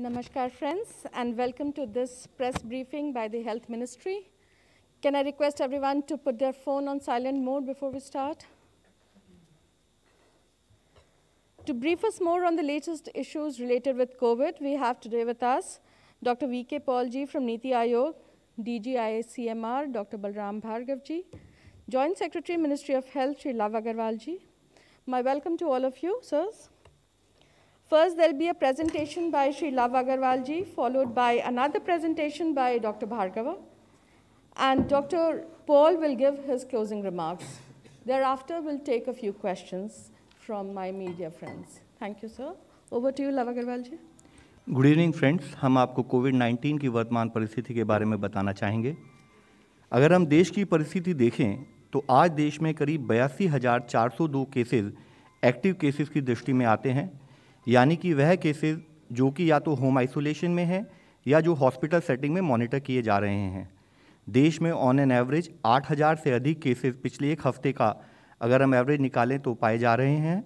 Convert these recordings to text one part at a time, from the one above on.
Namaskar friends and welcome to this press briefing by the Health Ministry. Can I request everyone to put their phone on silent mode before we start? To brief us more on the latest issues related with COVID, we have today with us Dr. V.K. Paulji from Niti Aayog, DG ICMR, Dr. Balram Bhargavji, Joint Secretary, Ministry of Health, Sri Lav Agarwalji. My welcome to all of you, sirs. First, there'll be a presentation by Sri Lav Agarwalji, followed by another presentation by Dr. Bhargava. And Dr. Paul will give his closing remarks. Thereafter, we'll take a few questions from my media friends. Thank you, sir. Over to you, Lav Agarwalji. Good evening friends हम आपको Covid 19 की वर्तमान परिस्थिति के बारे में बताना चाहेंगे अगर हम देश की परिस्थिति देखें तो आज देश में करीब बयासी हज़ार एक्टिव केसेस की दृष्टि में आते हैं यानी कि वह केसेस जो कि या तो होम आइसोलेशन में है या जो हॉस्पिटल सेटिंग में मॉनिटर किए जा रहे हैं। देश में ऑन एन एवरेज आठ हज़ार से अधिक केसेस पिछले एक हफ़्ते का अगर हम एवरेज निकालें तो पाए जा रहे हैं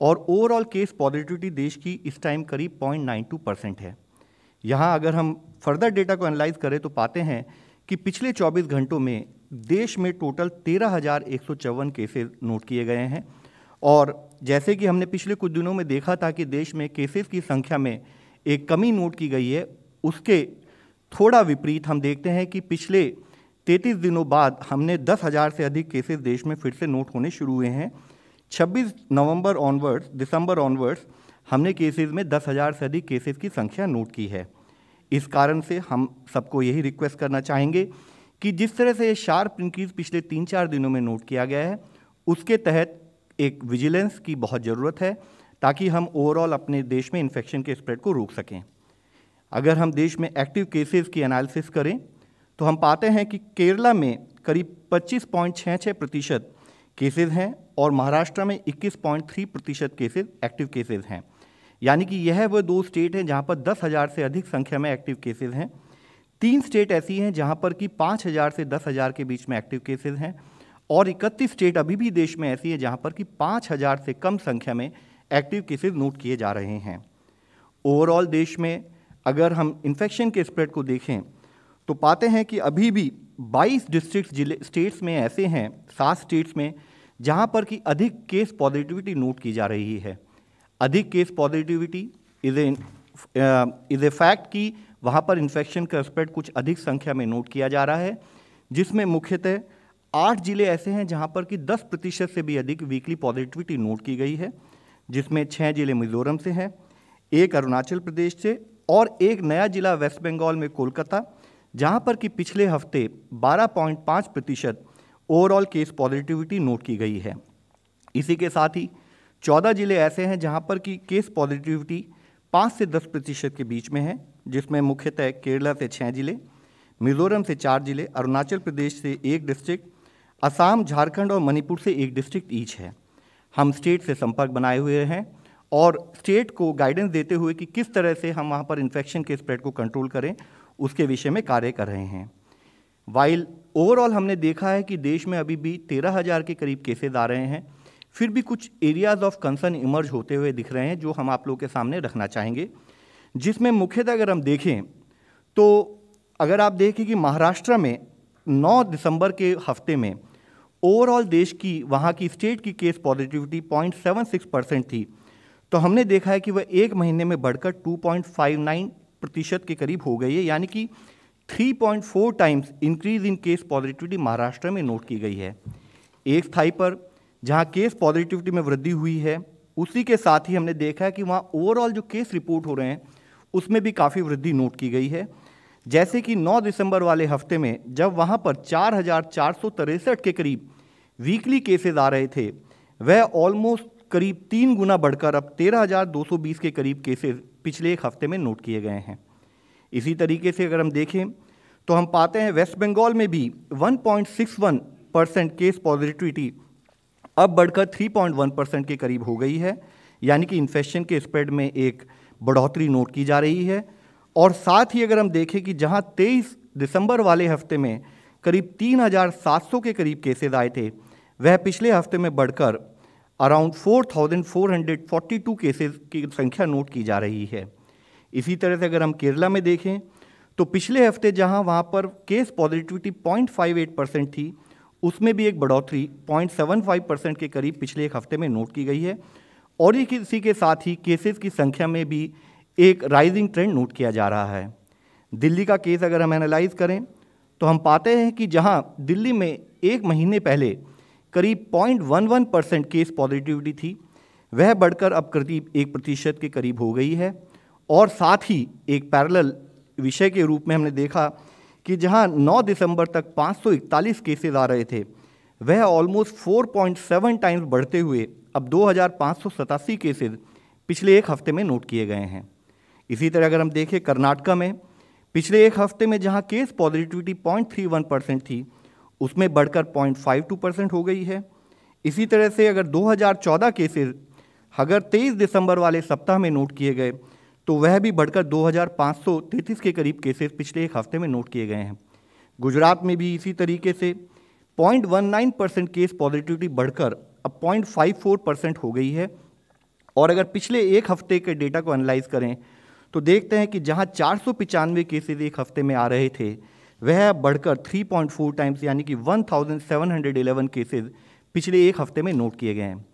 और ओवरऑल केस पॉजिटिविटी देश की इस टाइम करीब पॉइंट नाइन टू परसेंट है। यहाँ अगर हम फर्दर डेटा को एनालाइज करें तो पाते हैं कि पिछले 24 घंटों में देश में टोटल तेरह हज़ार एक सौ चौवन केसेज नोट किए गए हैं। और जैसे कि हमने पिछले कुछ दिनों में देखा था कि देश में केसेस की संख्या में एक कमी नोट की गई है, उसके थोड़ा विपरीत हम देखते हैं कि पिछले 33 दिनों बाद हमने दस हज़ार से अधिक केसेस देश में फिर से नोट होने शुरू हुए हैं। 26 नवंबर ऑनवर्ड्स दिसंबर ऑनवर्ड्स हमने केसेस में दस हज़ार से अधिक केसेस की संख्या नोट की है। इस कारण से हम सबको यही रिक्वेस्ट करना चाहेंगे कि जिस तरह से ये शार्प इंक्रीज पिछले तीन चार दिनों में नोट किया गया है, उसके तहत एक विजिलेंस की बहुत ज़रूरत है ताकि हम ओवरऑल अपने देश में इन्फेक्शन के स्प्रेड को रोक सकें। अगर हम देश में एक्टिव केसेस की एनालिसिस करें तो हम पाते हैं कि केरला में करीब पच्चीस पॉइंट छः छः प्रतिशत केसेज हैं और महाराष्ट्र में इक्कीस पॉइंट थ्री प्रतिशत केसेज एक्टिव केसेज हैं। यानी कि यह वह दो स्टेट हैं जहाँ पर दस हज़ार से अधिक संख्या में एक्टिव केसेज हैं। तीन स्टेट ऐसी हैं जहाँ पर कि पाँच हज़ार से दस हज़ार के बीच में एक्टिव केसेज हैं। और इकतीस स्टेट अभी भी देश में ऐसी है जहाँ पर कि पाँच हज़ार से कम संख्या में एक्टिव केसेज नोट किए जा रहे हैं। ओवरऑल देश में अगर हम इन्फेक्शन के स्प्रेड को देखें तो पाते हैं कि अभी भी 22 डिस्ट्रिक्ट ज़िले, स्टेट्स में ऐसे हैं, सात स्टेट्स में, जहाँ पर कि अधिक केस पॉजिटिविटी नोट की जा रही है। अधिक case positivity is a is a fact कि वहाँ पर इन्फेक्शन का स्प्रेड कुछ अधिक संख्या में नोट किया जा रहा है, जिसमें मुख्यतः आठ ज़िले ऐसे हैं जहाँ पर कि दस प्रतिशत से भी अधिक वीकली पॉजिटिविटी नोट की गई है, जिसमें छः ज़िले मिजोरम से हैं, एक अरुणाचल प्रदेश से और एक नया जिला वेस्ट बंगाल में कोलकाता, जहाँ पर कि पिछले हफ़्ते 12.5 प्रतिशत ओवरऑल केस पॉजिटिविटी नोट की गई है। इसी के साथ ही 14 ज़िले ऐसे हैं जहाँ पर कि केस पॉजिटिविटी पाँच से दस प्रतिशत के बीच में है, जिसमें मुख्यतः केरला से छः ज़िले, मिजोरम से चार ज़िले, अरुणाचल प्रदेश से एक डिस्ट्रिक्ट असम, झारखंड और मणिपुर से एक डिस्ट्रिक्ट ईच है। हम स्टेट से संपर्क बनाए हुए हैं और स्टेट को गाइडेंस देते हुए कि किस तरह से हम वहाँ पर इन्फेक्शन के स्प्रेड को कंट्रोल करें, उसके विषय में कार्य कर रहे हैं। वाइल ओवरऑल हमने देखा है कि देश में अभी भी तेरह हज़ार के करीब केसेज आ रहे हैं, फिर भी कुछ एरियाज़ ऑफ़ कंसर्न इमर्ज होते हुए दिख रहे हैं, जो हम आप लोगों के सामने रखना चाहेंगे। जिसमें मुख्यतः अगर हम देखें तो अगर आप देखें कि महाराष्ट्र में 9 दिसंबर के हफ़्ते में ओवरऑल देश की, वहाँ की स्टेट की केस पॉजिटिविटी 0.76 परसेंट थी। तो हमने देखा है कि वह एक महीने में बढ़कर 2.59 प्रतिशत के करीब हो गई है, यानी कि 3.4 times increase in case positivity Maharashtra में नोट की गई है। एक स्थायी पर, जहाँ केस पॉजिटिविटी में वृद्धि हुई है, उसी के साथ ही हमने देखा है कि वहाँ ओवरऑल जो केस रिपोर्ट हो रहे हैं, उसमें भी काफ़ी वृद्धि नोट की गई है। जैसे कि 9 दिसंबर वाले हफ़्ते में, जब वहाँ पर चार के करीब वीकली केसेस आ रहे थे। वह ऑलमोस्ट करीब तीन गुना बढ़कर अब तेरह हज़ार दो सौ बीस के करीब केसेस पिछले एक हफ़्ते में नोट किए गए हैं। इसी तरीके से अगर हम देखें तो हम पाते हैं वेस्ट बंगाल में भी 1.61 परसेंट केस पॉजिटिविटी अब बढ़कर 3.1 परसेंट के करीब हो गई है। यानी कि इन्फेक्शन के स्प्रेड में एक बढ़ोतरी नोट की जा रही है। और साथ ही अगर हम देखें कि जहाँ 23 दिसंबर वाले हफ़्ते में करीब 3,700 के करीब केसेस आए थे वह पिछले हफ़्ते में बढ़कर अराउंड 4,442 केसेस की संख्या नोट की जा रही है। इसी तरह से अगर हम केरला में देखें तो पिछले हफ़्ते जहाँ वहाँ पर केस पॉजिटिविटी 0.58 परसेंट थी उसमें भी एक बढ़ोतरी 0.75 परसेंट के करीब पिछले एक हफ़्ते में नोट की गई है। और इसी के साथ ही केसेस की संख्या में भी एक राइजिंग ट्रेंड नोट किया जा रहा है। दिल्ली का केस अगर हम एनालाइज करें तो हम पाते हैं कि जहाँ दिल्ली में एक महीने पहले करीब 0.11 परसेंट केस पॉजिटिविटी थी। वह बढ़कर अब करीब एक प्रतिशत के करीब हो गई है। और साथ ही एक पैरेलल विषय के रूप में हमने देखा कि जहाँ 9 दिसंबर तक 541 केसेस आ रहे थे, वह ऑलमोस्ट 4.7 टाइम्स बढ़ते हुए अब दो केसेस पिछले एक हफ़्ते में नोट किए गए हैं। इसी तरह अगर हम देखें कर्नाटका में, पिछले एक हफ़्ते में जहाँ केस पॉजिटिविटी 0.31 परसेंट थी उसमें बढ़कर 0.52 परसेंट हो गई है। इसी तरह से अगर 2014 केसेस अगर 23 दिसंबर वाले सप्ताह में नोट किए गए तो वह भी बढ़कर 2533 के करीब केसेस पिछले एक हफ़्ते में नोट किए गए हैं। गुजरात में भी इसी तरीके से 0.19 परसेंट केस पॉजिटिविटी बढ़कर अब 0.54 परसेंट हो गई है। और अगर पिछले एक हफ़्ते के डेटा को एनालाइज करें तो देखते हैं कि जहाँ चार केसेस एक हफ़्ते में आ रहे थे वह बढ़कर 3.4 टाइम्स यानी कि 1711 केसेस पिछले एक हफ़्ते में नोट किए गए हैं।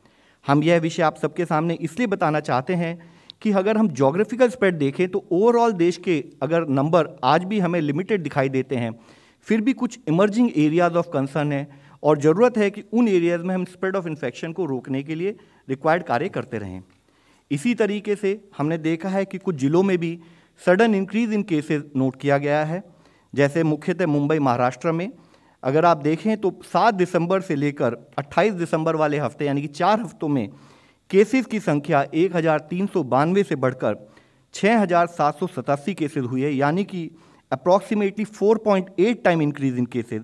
हम यह विषय आप सबके सामने इसलिए बताना चाहते हैं कि अगर हम जोग्राफिकल स्प्रेड देखें तो ओवरऑल देश के अगर नंबर आज भी हमें लिमिटेड दिखाई देते हैं, फिर भी कुछ इमर्जिंग एरियाज़ ऑफ़ कंसर्न है और ज़रूरत है कि उन एरियाज़ में हम स्प्रेड ऑफ़ इन्फेक्शन को रोकने के लिए रिक्वायर्ड कार्य करते रहें। इसी तरीके से हमने देखा है कि कुछ ज़िलों में भी sudden increase in cases note किया गया है। जैसे मुख्यतः मुंबई, महाराष्ट्र में। अगर आप देखें तो 7 दिसंबर से लेकर 28 दिसंबर वाले हफ़्ते, यानी कि चार हफ्तों में केसेस की संख्या एक हज़ार तीन सौ बानवे से बढ़कर छः केसेस हुई है, यानी कि approximately 4.8 time increase in cases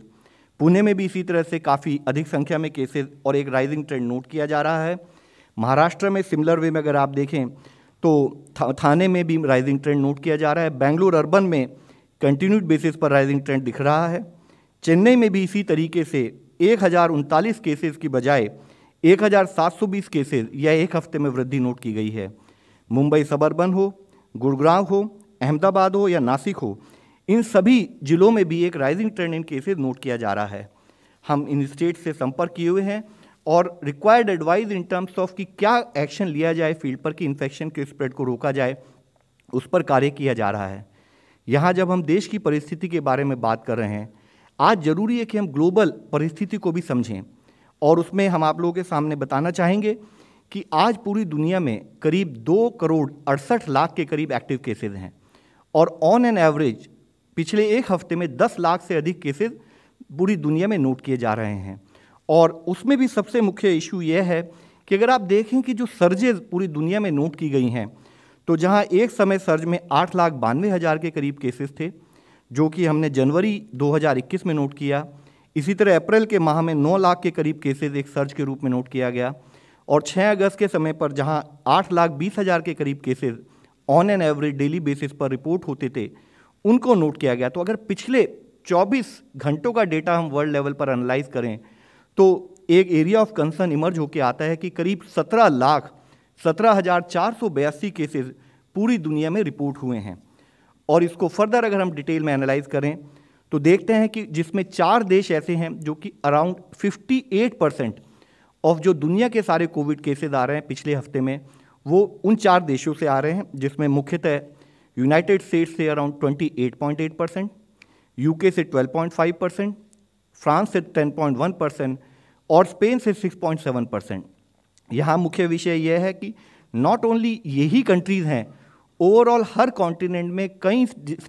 Pune में भी इसी तरह से काफ़ी अधिक संख्या में केसेस और एक राइजिंग ट्रेंड नोट किया जा रहा है। महाराष्ट्र में सिमिलर वे में अगर आप देखें तो थाने में भी राइजिंग ट्रेंड नोट किया जा रहा है। बेंगलुरु, अर्बन में कंटिन्यूड बेसिस पर राइजिंग ट्रेंड दिख रहा है। चेन्नई में भी इसी तरीके से एक केसेस की बजाय 1720 केसेस या एक हफ़्ते में वृद्धि नोट की गई है। मुंबई सबर्बन हो, गुड़गांव हो, अहमदाबाद हो या नासिक हो, इन सभी जिलों में भी एक rising trend in cases note किया जा रहा है। हम इन स्टेट से संपर्क किए हुए हैं और required advice in terms of कि क्या एक्शन लिया जाए फ़ील्ड पर कि इन्फेक्शन के स्प्रेड को रोका जाए, उस पर कार्य किया जा रहा है। यहाँ जब हम देश की परिस्थिति के बारे में बात कर रहे हैं, आज ज़रूरी है कि हम ग्लोबल परिस्थिति को भी समझें और उसमें हम आप लोगों के सामने बताना चाहेंगे कि आज पूरी दुनिया में करीब दो करोड़ अड़सठ लाख के करीब एक्टिव केसेस हैं और ऑन एन एवरेज पिछले एक हफ़्ते में दस लाख से अधिक केसेस पूरी दुनिया में नोट किए जा रहे हैं। और उसमें भी सबसे मुख्य इशू यह है कि अगर आप देखें कि जो सर्जेज पूरी दुनिया में नोट की गई हैं तो जहाँ एक समय सर्ज में आठ लाख बानवे हज़ार के करीब केसेस थे, जो कि हमने जनवरी 2021 में नोट किया। इसी तरह अप्रैल के माह में 9 लाख के करीब केसेस एक सर्ज के रूप में नोट किया गया। और 6 अगस्त के समय पर जहाँ आठ लाख बीस हज़ार के करीब cases on an average daily basis पर रिपोर्ट होते थे, उनको नोट किया गया। तो अगर पिछले 24 घंटों का डेटा हम वर्ल्ड लेवल पर एनालाइज करें तो एक एरिया ऑफ़ कंसर्न इमर्ज होकर आता है कि करीब 17 लाख सत्रह हज़ार चार सौ बयासी केसेज पूरी दुनिया में रिपोर्ट हुए हैं। और इसको फर्दर अगर हम डिटेल में एनालाइज करें तो देखते हैं कि जिसमें चार देश ऐसे हैं जो कि अराउंड 58 परसेंट ऑफ़ जो दुनिया के सारे कोविड केसेस आ रहे हैं पिछले हफ़्ते में, वो उन चार देशों से आ रहे हैं, जिसमें मुख्यतः यूनाइटेड स्टेट्स से अराउंड 28.8 परसेंट यूके से 12.5 परसेंट फ्रांस से 10.1 परसेंट और स्पेन से 6.7 परसेंट यहाँ मुख्य विषय यह है कि नॉट ओनली यही कंट्रीज़ हैं ओवरऑल हर कॉन्टिनेंट में कई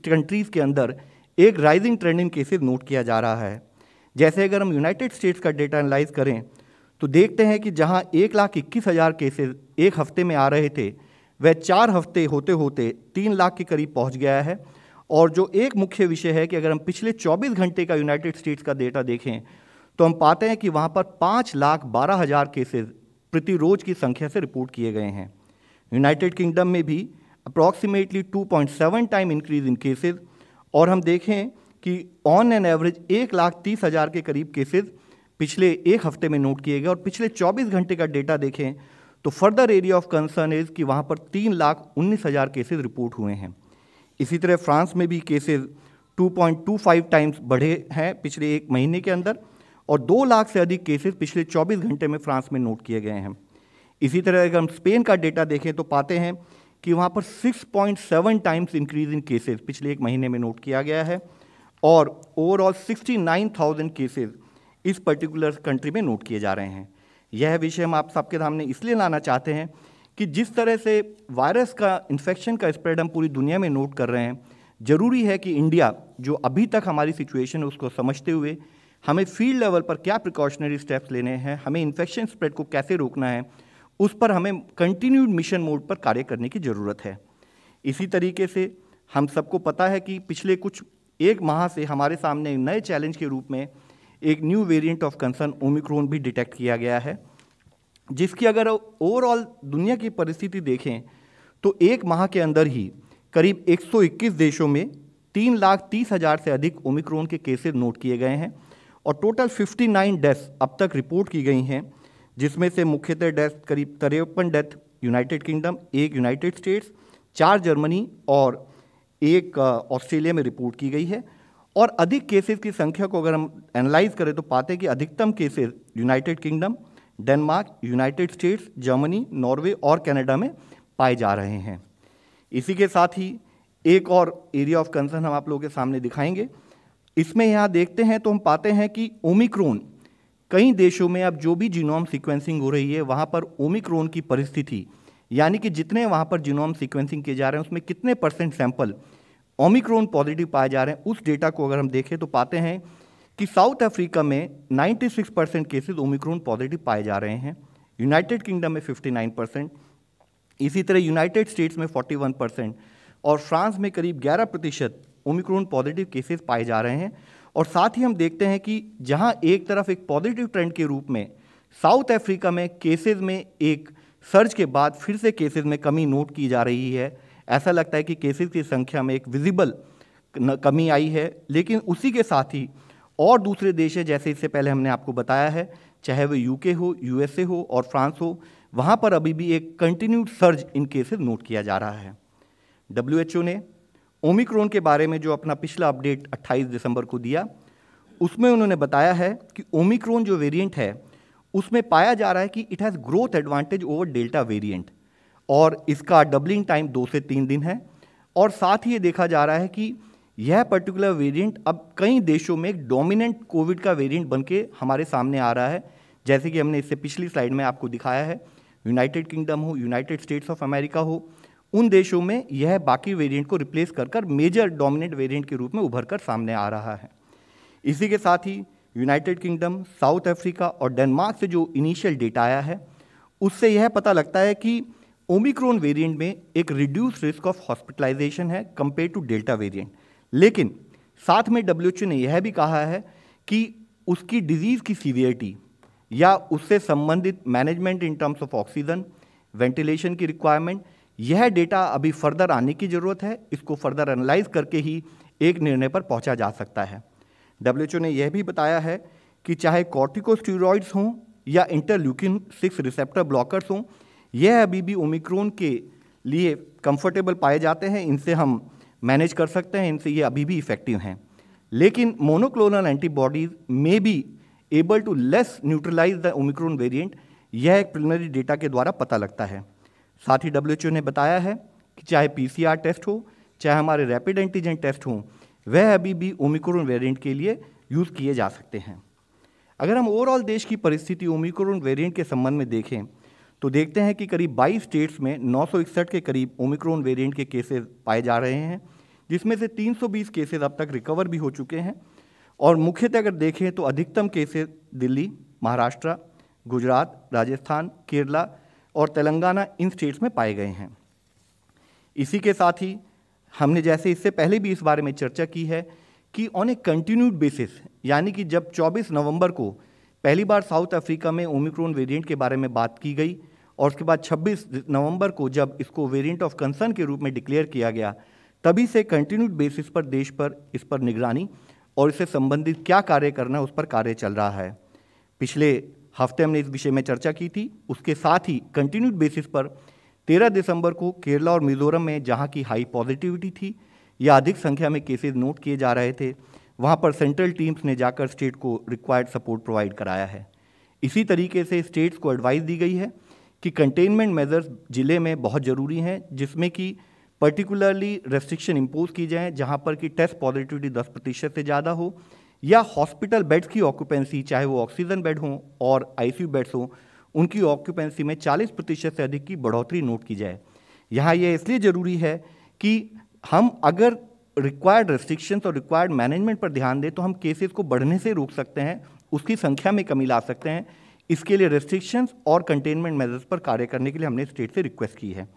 कंट्रीज़ के अंदर एक rising trend in cases note किया जा रहा है। जैसे अगर हम यूनाइटेड स्टेट्स का डेटा एनालाइज करें तो देखते हैं कि जहाँ एक लाख इक्कीस हज़ार केसेज एक हफ़्ते में आ रहे थे, वह चार हफ़्ते होते होते तीन लाख के करीब पहुँच गया है। और जो एक मुख्य विषय है कि अगर हम पिछले 24 घंटे का यूनाइटेड स्टेट्स का डेटा देखें तो हम पाते हैं कि वहाँ पर पाँच लाख बारह हज़ार केसेज प्रति रोज की संख्या से रिपोर्ट किए गए हैं। यूनाइटेड किंगडम में भी approximately 2.7 time increase in cases और हम देखें कि ऑन एन एवरेज एक लाख तीस हज़ार के करीब केसेस पिछले एक हफ़्ते में नोट किए गए और पिछले 24 घंटे का डेटा देखें तो further area of concern is कि वहाँ पर तीन लाख उन्नीस हज़ार केसेज रिपोर्ट हुए हैं। इसी तरह फ्रांस में भी केसेज 2.25 टाइम्स बढ़े हैं पिछले एक महीने के अंदर। और दो लाख से अधिक केसेस पिछले 24 घंटे में फ्रांस में नोट किए गए हैं। इसी तरह अगर हम स्पेन का डेटा देखें तो पाते हैं कि वहाँ पर 6.7 टाइम्स इंक्रीज इन केसेस पिछले एक महीने में नोट किया गया है और ओवरऑल 69,000 केसेस इस पर्टिकुलर कंट्री में नोट किए जा रहे हैं। यह विषय हम आप सबके सामने इसलिए लाना चाहते हैं कि जिस तरह से वायरस का इन्फेक्शन का स्प्रेड हम पूरी दुनिया में नोट कर रहे हैं ज़रूरी है कि इंडिया जो अभी तक हमारी सिचुएशन है उसको समझते हुए हमें फ़ील्ड लेवल पर क्या प्रिकॉशनरी स्टेप्स लेने हैं, हमें इन्फेक्शन स्प्रेड को कैसे रोकना है, उस पर हमें कंटिन्यूड मिशन मोड पर कार्य करने की ज़रूरत है। इसी तरीके से हम सबको पता है कि पिछले कुछ एक माह से हमारे सामने नए चैलेंज के रूप में एक new variant of concern Omicron भी डिटेक्ट किया गया है, जिसकी अगर ओवरऑल दुनिया की परिस्थिति देखें तो एक माह के अंदर ही करीब 121 देशों में तीन लाख तीस हज़ार से अधिक ओमिक्रोन के केसेस नोट किए गए हैं। और टोटल 59 डेथ अब तक रिपोर्ट की गई हैं, जिसमें से मुख्यतः डेथ करीब तिरपन डेथ यूनाइटेड किंगडम एक यूनाइटेड स्टेट्स चार जर्मनी और एक ऑस्ट्रेलिया में रिपोर्ट की गई है। और अधिक केसेस की संख्या को अगर हम एनालाइज करें तो पाते हैं कि अधिकतम cases United Kingdom Denmark United States Germany Norway और कनाडा में पाए जा रहे हैं। इसी के साथ ही एक और एरिया ऑफ़ कंसर्न हम आप लोगों के सामने दिखाएँगे। इसमें यहाँ देखते हैं तो हम पाते हैं कि ओमिक्रोन, कई देशों में अब जो भी जीनोम सीक्वेंसिंग हो रही है, वहाँ पर ओमिक्रोन की परिस्थिति, यानी कि जितने वहाँ पर जीनोम सीक्वेंसिंग किए जा रहे हैं, उसमें कितने परसेंट सैंपल ओमिक्रोन पॉजिटिव पाए जा रहे हैं, उस डेटा को अगर हम देखें तो पाते हैं कि साउथ अफ्रीका में 96 परसेंट केसेज ओमिक्रोन पॉजिटिव पाए जा रहे हैं, यूनाइटेड किंगडम में 59 परसेंट इसी तरह यूनाइटेड स्टेट्स में 41 परसेंट और फ्रांस में करीब 11 प्रतिशत ओमिक्रोन पॉजिटिव केसेस पाए जा रहे हैं और साथ ही हम देखते हैं कि जहाँ एक तरफ़ एक पॉजिटिव ट्रेंड के रूप में साउथ अफ्रीका में केसेस में एक सर्च के बाद फिर से केसेस में कमी नोट की जा रही है। ऐसा लगता है कि केसेस की संख्या में एक विजिबल कमी आई है, लेकिन उसी के साथ ही और दूसरे देश है, जैसे इससे पहले हमने आपको बताया है, चाहे वो यूके हो, यूएसए हो और फ्रांस हो, वहाँ पर अभी भी एक continued surge in cases note किया जा रहा है। डब्ल्यूएचओ ने ओमिक्रोन के बारे में जो अपना पिछला अपडेट 28 दिसंबर को दिया, उसमें उन्होंने बताया है कि ओमिक्रोन जो वेरिएंट है, उसमें पाया जा रहा है कि it has growth advantage over delta variant और इसका डबलिंग टाइम दो से तीन दिन है और साथ ही ये देखा जा रहा है कि यह पर्टिकुलर वेरिएंट अब कई देशों में एक डोमिनेंट कोविड का वेरिएंट बन के हमारे सामने आ रहा है। जैसे कि हमने इससे पिछली स्लाइड में आपको दिखाया है यूनाइटेड किंगडम हो यूनाइटेड स्टेट्स ऑफ़ अमेरिका हो उन देशों में यह बाकी वेरिएंट को रिप्लेस कर कर मेजर डोमिनेंट वेरिएंट के रूप में उभर कर सामने आ रहा है। इसी के साथ ही यूनाइटेड किंगडम साउथ अफ्रीका और डेनमार्क से जो इनिशियल डेटा आया है, उससे यह पता लगता है कि ओमिक्रोन वेरिएंट में एक रिड्यूस रिस्क ऑफ़ हॉस्पिटलाइजेशन है कंपेयर टू डेल्टा वेरिएंट लेकिन साथ में डब्ल्यूएचओ ने यह भी कहा है कि उसकी डिज़ीज़ की सीवियरिटी या उससे संबंधित management in terms of oxygen ventilation की रिक्वायरमेंट यह डेटा अभी फर्दर आने की ज़रूरत है। इसको फर्दर एनालाइज करके ही एक निर्णय पर पहुँचा जा सकता है। डब्ल्यूएचओ ने यह भी बताया है कि चाहे कॉर्टिकोस्टीरॉइड्स हों या इंटरल्यूकिन सिक्स रिसेप्टर ब्लॉकर्स हों, यह अभी भी ओमिक्रोन के लिए कंफर्टेबल पाए जाते हैं। इनसे हम मैनेज कर सकते हैं। इनसे ये अभी भी इफ़ेक्टिव हैं। लेकिन monoclonal antibodies may be able to less neutralise the Omicron variant यह एक प्रिलिमिनरी डेटा के द्वारा पता लगता है। साथ ही डब्ल्यू ने बताया है कि चाहे पीसीआर टेस्ट हो, चाहे हमारे रैपिड एंटीजन टेस्ट हों, वह अभी भी ओमिक्रोन वेरिएंट के लिए यूज़ किए जा सकते हैं। अगर हम ओवरऑल देश की परिस्थिति ओमिक्रोन वेरिएंट के संबंध में देखें तो देखते हैं कि करीब 22 स्टेट्स में नौ सौ इकसठ के करीब ओमिक्रोन वेरिएंट के केसेस पाए जा रहे हैं, जिसमें से 320 केसेस अब तक रिकवर भी हो चुके हैं। और मुख्यतः अगर देखें तो अधिकतम केसेस दिल्ली, महाराष्ट्र, गुजरात, राजस्थान, केरला और तेलंगाना इन स्टेट्स में पाए गए हैं। इसी के साथ ही हमने जैसे इससे पहले भी इस बारे में चर्चा की है कि ऑन ए कंटिन्यूड बेसिस यानी कि जब 24 नवंबर को पहली बार साउथ अफ्रीका में ओमिक्रोन वेरिएंट के बारे में बात की गई और उसके बाद 26 नवंबर को जब इसको वेरिएंट ऑफ़ कंसर्न के रूप में डिक्लेयर किया गया, तभी से कंटिन्यूड बेसिस पर देश पर इस पर निगरानी और इससे संबंधित क्या कार्य करना है, उस पर कार्य चल रहा है। पिछले हफ़्ते हमने इस विषय में चर्चा की थी। उसके साथ ही कंटिन्यूड बेसिस पर 13 दिसंबर को केरला और मिजोरम में जहाँ की हाई पॉजिटिविटी थी, या अधिक संख्या में केसेस नोट किए जा रहे थे, वहाँ पर सेंट्रल टीम्स ने जाकर स्टेट को रिक्वायर्ड सपोर्ट प्रोवाइड कराया है। इसी तरीके से स्टेट्स को एडवाइस दी गई है कि कंटेनमेंट मेजर्स ज़िले में बहुत ज़रूरी हैं, जिसमें कि पर्टिकुलरली रेस्ट्रिक्शन इम्पोज की जाएँ, जहाँ पर कि टेस्ट पॉजिटिविटी 10 प्रतिशत से ज़्यादा हो या हॉस्पिटल बेड्स की ऑक्यूपेंसी, चाहे वो ऑक्सीजन बेड हों और आईसीयू बेड्स हों, उनकी ऑक्यूपेंसी में 40 प्रतिशत से अधिक की बढ़ोतरी नोट की जाए। यहाँ यह इसलिए ज़रूरी है कि हम अगर रिक्वायर्ड रेस्ट्रिक्शंस और रिक्वायर्ड मैनेजमेंट पर ध्यान दें तो हम केसेस को बढ़ने से रोक सकते हैं, उसकी संख्या में कमी ला सकते हैं। इसके लिए रेस्ट्रिक्शंस और कंटेनमेंट मेजर्स पर कार्य करने के लिए हमने स्टेट से रिक्वेस्ट की है।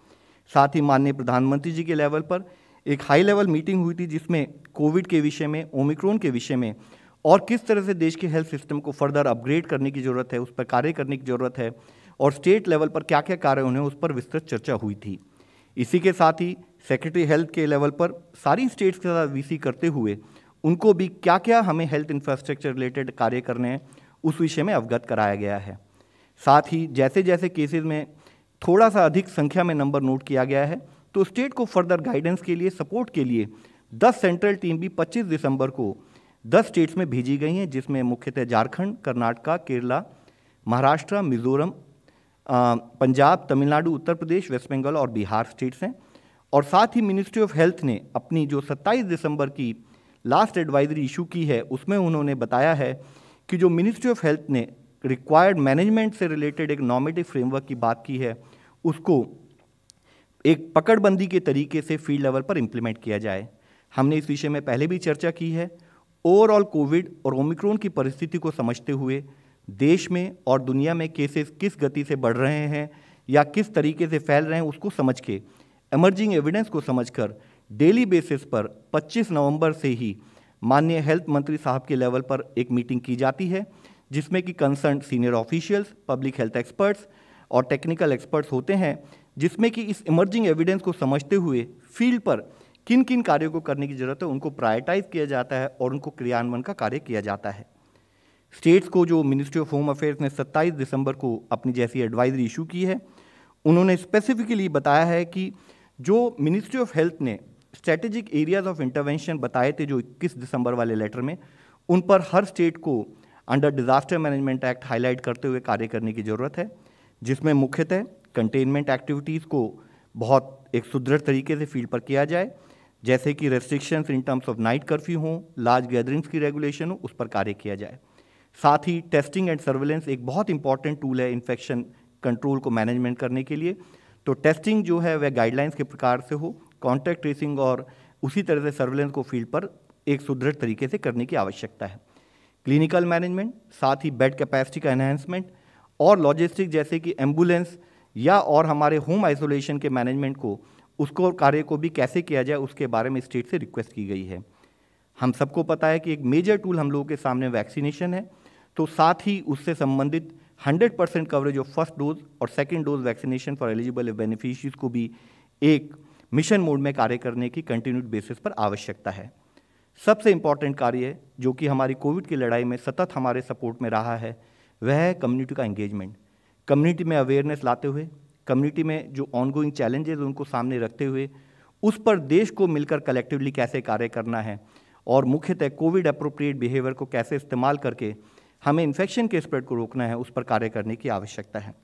साथ ही माननीय प्रधानमंत्री जी के लेवल पर एक हाई लेवल मीटिंग हुई थी जिसमें कोविड के विषय में ओमिक्रोन के विषय में, और किस तरह से देश के हेल्थ सिस्टम को फर्दर अपग्रेड करने की ज़रूरत है, उस पर कार्य करने की ज़रूरत है, और स्टेट लेवल पर क्या क्या कार्य होने उस पर विस्तृत चर्चा हुई थी। इसी के साथ ही सेक्रेटरी हेल्थ के लेवल पर सारी स्टेट्स के साथ वीसी करते हुए, उनको भी क्या क्या हमें हेल्थ इंफ्रास्ट्रक्चर रिलेटेड कार्य करने हैं, उस विषय में अवगत कराया गया है। साथ ही जैसे जैसे केसेस में थोड़ा सा अधिक संख्या में नंबर नोट किया गया है तो स्टेट को फर्दर गाइडेंस के लिए, सपोर्ट के लिए 10 सेंट्रल टीम भी 25 दिसंबर को 10 स्टेट्स में भेजी गई हैं, जिसमें मुख्यतः झारखंड, कर्नाटका, केरला, महाराष्ट्र, मिजोरम पंजाब, तमिलनाडु, उत्तर प्रदेश, वेस्ट बंगाल और बिहार स्टेट्स हैं। और साथ ही मिनिस्ट्री ऑफ़ हेल्थ ने अपनी जो 27 दिसंबर की लास्ट एडवाइजरी इशू की है, उसमें उन्होंने बताया है कि जो मिनिस्ट्री ऑफ़ हेल्थ ने रिक्वायर्ड मैनेजमेंट से रिलेटेड एक नॉर्मेटिव फ्रेमवर्क की बात की है, उसको एक पकड़बंदी के तरीके से फ़ील्ड लेवल पर इम्प्लीमेंट किया जाए। हमने इस विषय में पहले भी चर्चा की है। ओवरऑल कोविड और ओमिक्रोन की परिस्थिति को समझते हुए देश में और दुनिया में केसेस किस गति से बढ़ रहे हैं या किस तरीके से फैल रहे हैं उसको समझ के एमर्जिंग एविडेंस को समझकर डेली बेसिस पर 25 नवंबर से ही माननीय हेल्थ मंत्री साहब के लेवल पर एक मीटिंग की जाती है, जिसमें कि concern senior officials public health experts और टेक्निकल एक्सपर्ट्स होते हैं जिसमें कि इस इमर्जिंग एविडेंस को समझते हुए फ़ील्ड पर किन किन कार्यों को करने की ज़रूरत है, उनको प्रायोरिटाइज किया जाता है और उनको क्रियान्वयन का कार्य किया जाता है। स्टेट्स को जो मिनिस्ट्री ऑफ़ होम अफेयर्स ने 27 दिसंबर को अपनी जैसी एडवाइजरी इशू की है, उन्होंने स्पेसिफिकली बताया है कि जो मिनिस्ट्री ऑफ़ हेल्थ ने स्ट्रेटेजिक एरियाज़ ऑफ़ इंटरवेंशन बताए थे जो 21 दिसंबर वाले लेटर में, उन पर हर स्टेट को under disaster management act highlight करते हुए कार्य करने की ज़रूरत है, जिसमें मुख्यतः कंटेनमेंट एक्टिविटीज़ को बहुत एक सुदृढ़ तरीके से फ़ील्ड पर किया जाए, जैसे कि restrictions in terms of night curfew हों लार्ज गैदरिंग्स की रेगुलेशन हो, उस पर कार्य किया जाए। साथ ही टेस्टिंग एंड सर्वेलेंस एक बहुत इंपॉर्टेंट टूल है इन्फेक्शन कंट्रोल को मैनेजमेंट करने के लिए। तो टेस्टिंग जो है, वह गाइडलाइंस के प्रकार से हो कॉन्टैक्ट ट्रेसिंग और उसी तरह से सर्वेलेंस को फ़ील्ड पर एक सुदृढ़ तरीके से करने की आवश्यकता है। क्लिनिकल मैनेजमेंट साथ ही बेड कैपेसिटी का एनहेंसमेंट और लॉजिस्टिक जैसे कि एंबुलेंस या और हमारे होम आइसोलेशन के मैनेजमेंट को, उसको कार्य को भी कैसे किया जाए, उसके बारे में स्टेट से रिक्वेस्ट की गई है। हम सबको पता है कि एक मेजर टूल हम लोगों के सामने वैक्सीनेशन है तो साथ ही उससे संबंधित 100 percent coverage of first dose और second dose vaccination for eligible beneficiaries को भी एक मिशन मोड में कार्य करने की कंटिन्यूड बेसिस पर आवश्यकता है। सबसे इंपॉर्टेंट कार्य जो कि हमारी कोविड की लड़ाई में सतत हमारे सपोर्ट में रहा है, वह है कम्युनिटी का एंगेजमेंट कम्युनिटी में अवेयरनेस लाते हुए, कम्युनिटी में जो ऑनगोइंग चैलेंजेस उनको सामने रखते हुए, उस पर देश को मिलकर कलेक्टिवली कैसे कार्य करना है और मुख्यतः कोविड अप्रोप्रिएट बिहेवियर को कैसे इस्तेमाल करके हमें इन्फेक्शन के स्प्रेड को रोकना है, उस पर कार्य करने की आवश्यकता है।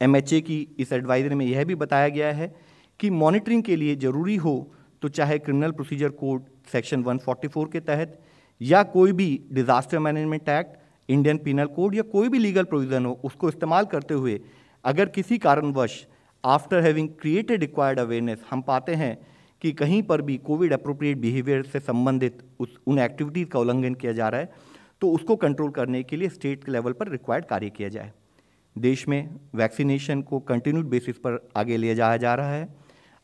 एमएचए की इस एडवाइजरी में यह भी बताया गया है कि मॉनिटरिंग के लिए ज़रूरी हो तो चाहे क्रिमिनल प्रोसीजर कोड सेक्शन 144 के तहत या कोई भी disaster management act Indian penal code या कोई भी लीगल प्रोविज़न हो, उसको इस्तेमाल करते हुए अगर किसी कारणवश after having created required awareness हम पाते हैं कि कहीं पर भी कोविड अप्रोप्रिएट बिहेवियर से संबंधित उस, उन एक्टिविटीज़ का उल्लंघन किया जा रहा है तो उसको कंट्रोल करने के लिए स्टेट लेवल पर रिक्वायर्ड कार्य किया जाए। देश में वैक्सीनेशन को कंटिन्यूड बेसिस पर आगे ले जाया जा रहा है।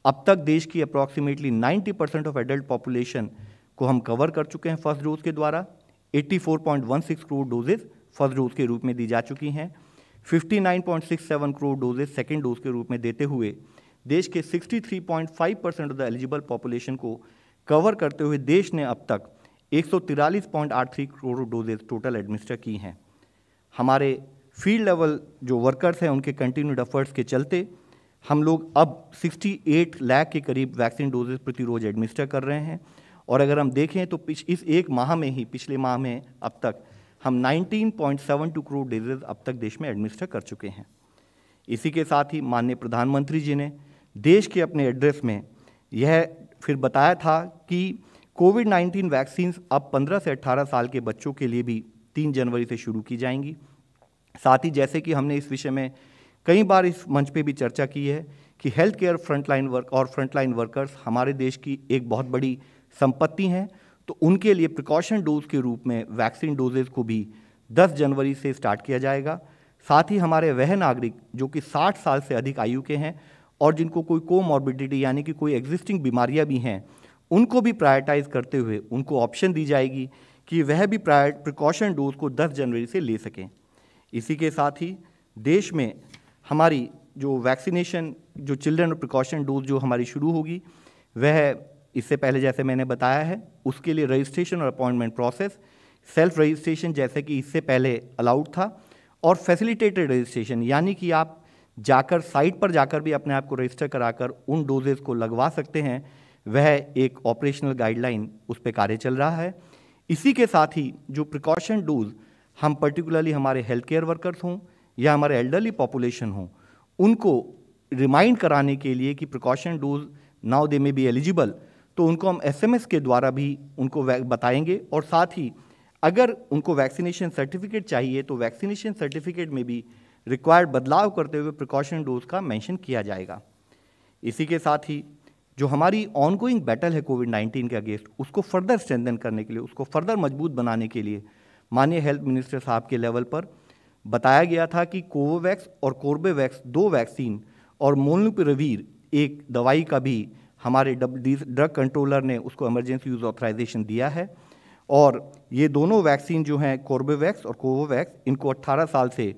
अब तक देश की approximately 90 percent of adult population को हम कवर कर चुके हैं फ़र्स्ट डोज के द्वारा। 84.16 करोड़ डोजेज फ़र्स्ट डोज के रूप में दी जा चुकी हैं। 59.67 करोड़ डोजेज सेकेंड डोज के रूप में देते हुए देश के 63.5 percent of the eligible population को कवर करते हुए देश ने अब तक एक करोड़ डोजेज टोटल एडमिनिस्टर की हैं। हमारे फ़ील्ड लेवल जो वर्कर्स हैं, उनके कंटिन्यूड एफर्ट्स के चलते हम लोग अब 68 लाख के करीब वैक्सीन डोजेज प्रति रोज एडमिनिस्टर कर रहे हैं। और अगर हम देखें तो पिछ, इस एक माह में ही, पिछले माह में अब तक, हम 19.72 करोड़ डोजेज अब तक देश में एडमिनिस्टर कर चुके हैं। इसी के साथ ही माननीय प्रधानमंत्री जी ने देश के अपने एड्रेस में यह फिर बताया था कि कोविड 19 वैक्सीन अब 15 से 18 साल के बच्चों के लिए भी 3 जनवरी से शुरू की जाएँगी। साथ ही जैसे कि हमने इस विषय में कई बार इस मंच पे भी चर्चा की है कि हेल्थ केयर फ्रंटलाइन वर्क और फ्रंटलाइन वर्कर्स हमारे देश की एक बहुत बड़ी संपत्ति हैं तो उनके लिए प्रिकॉशन डोज के रूप में वैक्सीन डोजेज को भी 10 जनवरी से स्टार्ट किया जाएगा। साथ ही हमारे वह नागरिक जो कि 60 साल से अधिक आयु के हैं और जिनको कोई कोमॉर्बिडिटी यानी कि कोई एग्जिस्टिंग बीमारियाँ भी हैं, उनको भी प्रायोरिटाइज करते हुए उनको ऑप्शन दी जाएगी कि वह भी प्रायर प्रिकॉशन डोज को 10 जनवरी से ले सकें। इसी के साथ ही देश में हमारी जो वैक्सीनेशन जो चिल्ड्रन प्रिकॉशन डोज जो हमारी शुरू होगी, वह इससे पहले जैसे मैंने बताया है, उसके लिए रजिस्ट्रेशन और अपॉइंटमेंट प्रोसेस सेल्फ रजिस्ट्रेशन जैसे कि इससे पहले अलाउड था, और फैसिलिटेटेड रजिस्ट्रेशन यानी कि आप जाकर साइट पर जाकर भी अपने आप को रजिस्टर कराकर उन डोजेज को लगवा सकते हैं। वह एक ऑपरेशनल गाइडलाइन उस पर कार्य चल रहा है। इसी के साथ ही जो प्रिकॉशन डोज हम पर्टिकुलरली हमारे हेल्थ केयर वर्कर्स हों या हमारे एल्डरली पॉपुलेशन हों, उनको रिमाइंड कराने के लिए कि प्रिकॉशन डोज नाउ दे में बी एलिजिबल तो उनको हम एसएमएस के द्वारा भी उनको बताएँगे और साथ ही अगर उनको वैक्सीनेशन सर्टिफिकेट चाहिए तो वैक्सीनेशन सर्टिफिकेट में भी रिक्वायर्ड बदलाव करते हुए प्रिकॉशन डोज का मेंशन किया जाएगा। इसी के साथ ही जो हमारी ऑनगोइंग बैटल है कोविड 19 के अगेंस्ट उसको फर्दर स्ट्रेंथन करने के लिए, उसको फर्दर मज़बूत बनाने के लिए माननीय हेल्थ मिनिस्टर साहब के लेवल पर बताया गया था कि कोवोवैक्स और कोर्बेवैक्स दो वैक्सीन और मोलनुपिरवीर एक दवाई का भी हमारे ड्रग कंट्रोलर ने उसको इमरजेंसी यूज़ ऑथराइजेशन दिया है। और ये दोनों वैक्सीन जो हैं कोर्बेवैक्स और कोवोवैक्स इनको 18 साल से